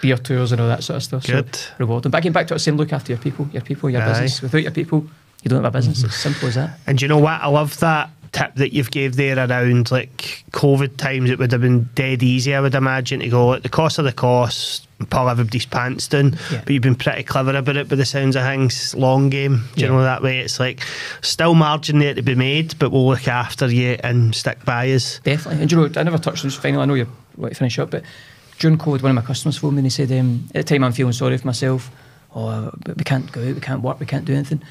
beer tours and all that sort of stuff. Good. So reward them. But again, back to what I was saying, look after your people, your people, your Aye. business. Without your people, you don't have a business. It's mm-hmm. simple as that. And you know what? I love that tip that you've gave there around like COVID times. It would have been dead easy, I would imagine, to go at the cost of the cost, pull everybody's pants down. Yeah. But you've been pretty clever about it by the sounds of things. Long game. generally Yeah. that way? It's like still margin there to be made, but we'll look after you and stick by us. Definitely. And you know, I never touched on this final. I know you're want to finish up, but during COVID, one of my customers phoned me and he said, um, at the time I'm feeling sorry for myself. Oh, but we can't go out, we can't work, we can't do anything.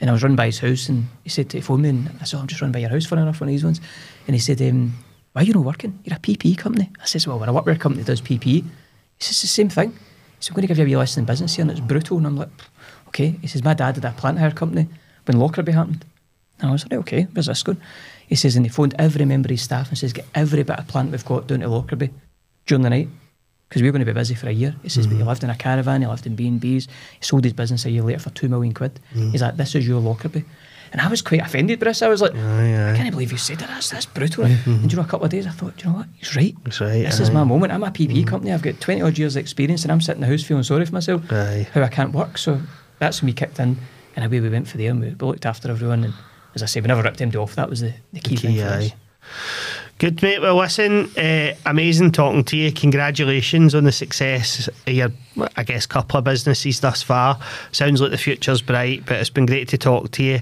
And I was running by his house and he said to phone me and I said, "Oh, I'm just running by your house for enough one of these ones. And he said, um, why are you not working? You're a PPE company. I says, well, we're a workwear company does PPE. He says, it's the same thing. Said, I'm going to give you a wee lesson in business here and it's brutal. And I'm like, okay. He says, my dad had a plant hire company when Lockerbie happened. And I was like, okay, where's this going? He says, and he phoned every member of his staff and says, get every bit of plant we've got down to Lockerbie during the night because we were going to be busy for a year. He says, but he mm-hmm. lived in a caravan, he lived in B&Bs, he sold his business a year later for two million quid. Mm-hmm. He's like, this is your Lockerbie. And I was quite offended this. I was like, Aye, I can't believe you said that. That's, that's brutal. And do you know, a couple of days I thought, you know what? He's right. That's right, This is my moment. I'm a PPE mm. company. I've got 20 odd years experience and I'm sitting in the house feeling sorry for myself. Aye. How I can't work. So that's when we kicked in and away we went for the and we, looked after everyone. And as I say, we never ripped anybody off. That was the, the key, thing key, for us. Aye. Good, mate. Well, listen, uh, amazing talking to you. Congratulations on the success of your, I guess, couple of businesses thus far. Sounds like the future's bright, but it's been great to talk to you.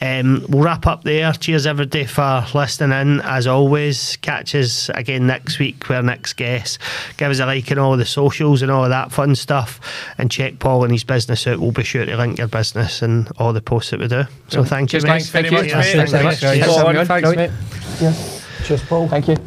Um, we'll wrap up there. Cheers, every day for listening in. As always, catch us again next week with our next guest. Give us a like on all the socials and all of that fun stuff. And check Paul and his business out. We'll be sure to link your business and all the posts that we do. So thank Cheers, you, mate. guys. Thank very you. much, Thanks mate. very much. Thanks, Cheers. guys. Have a good Thanks, one. mate. Cheers, Paul. Thank you.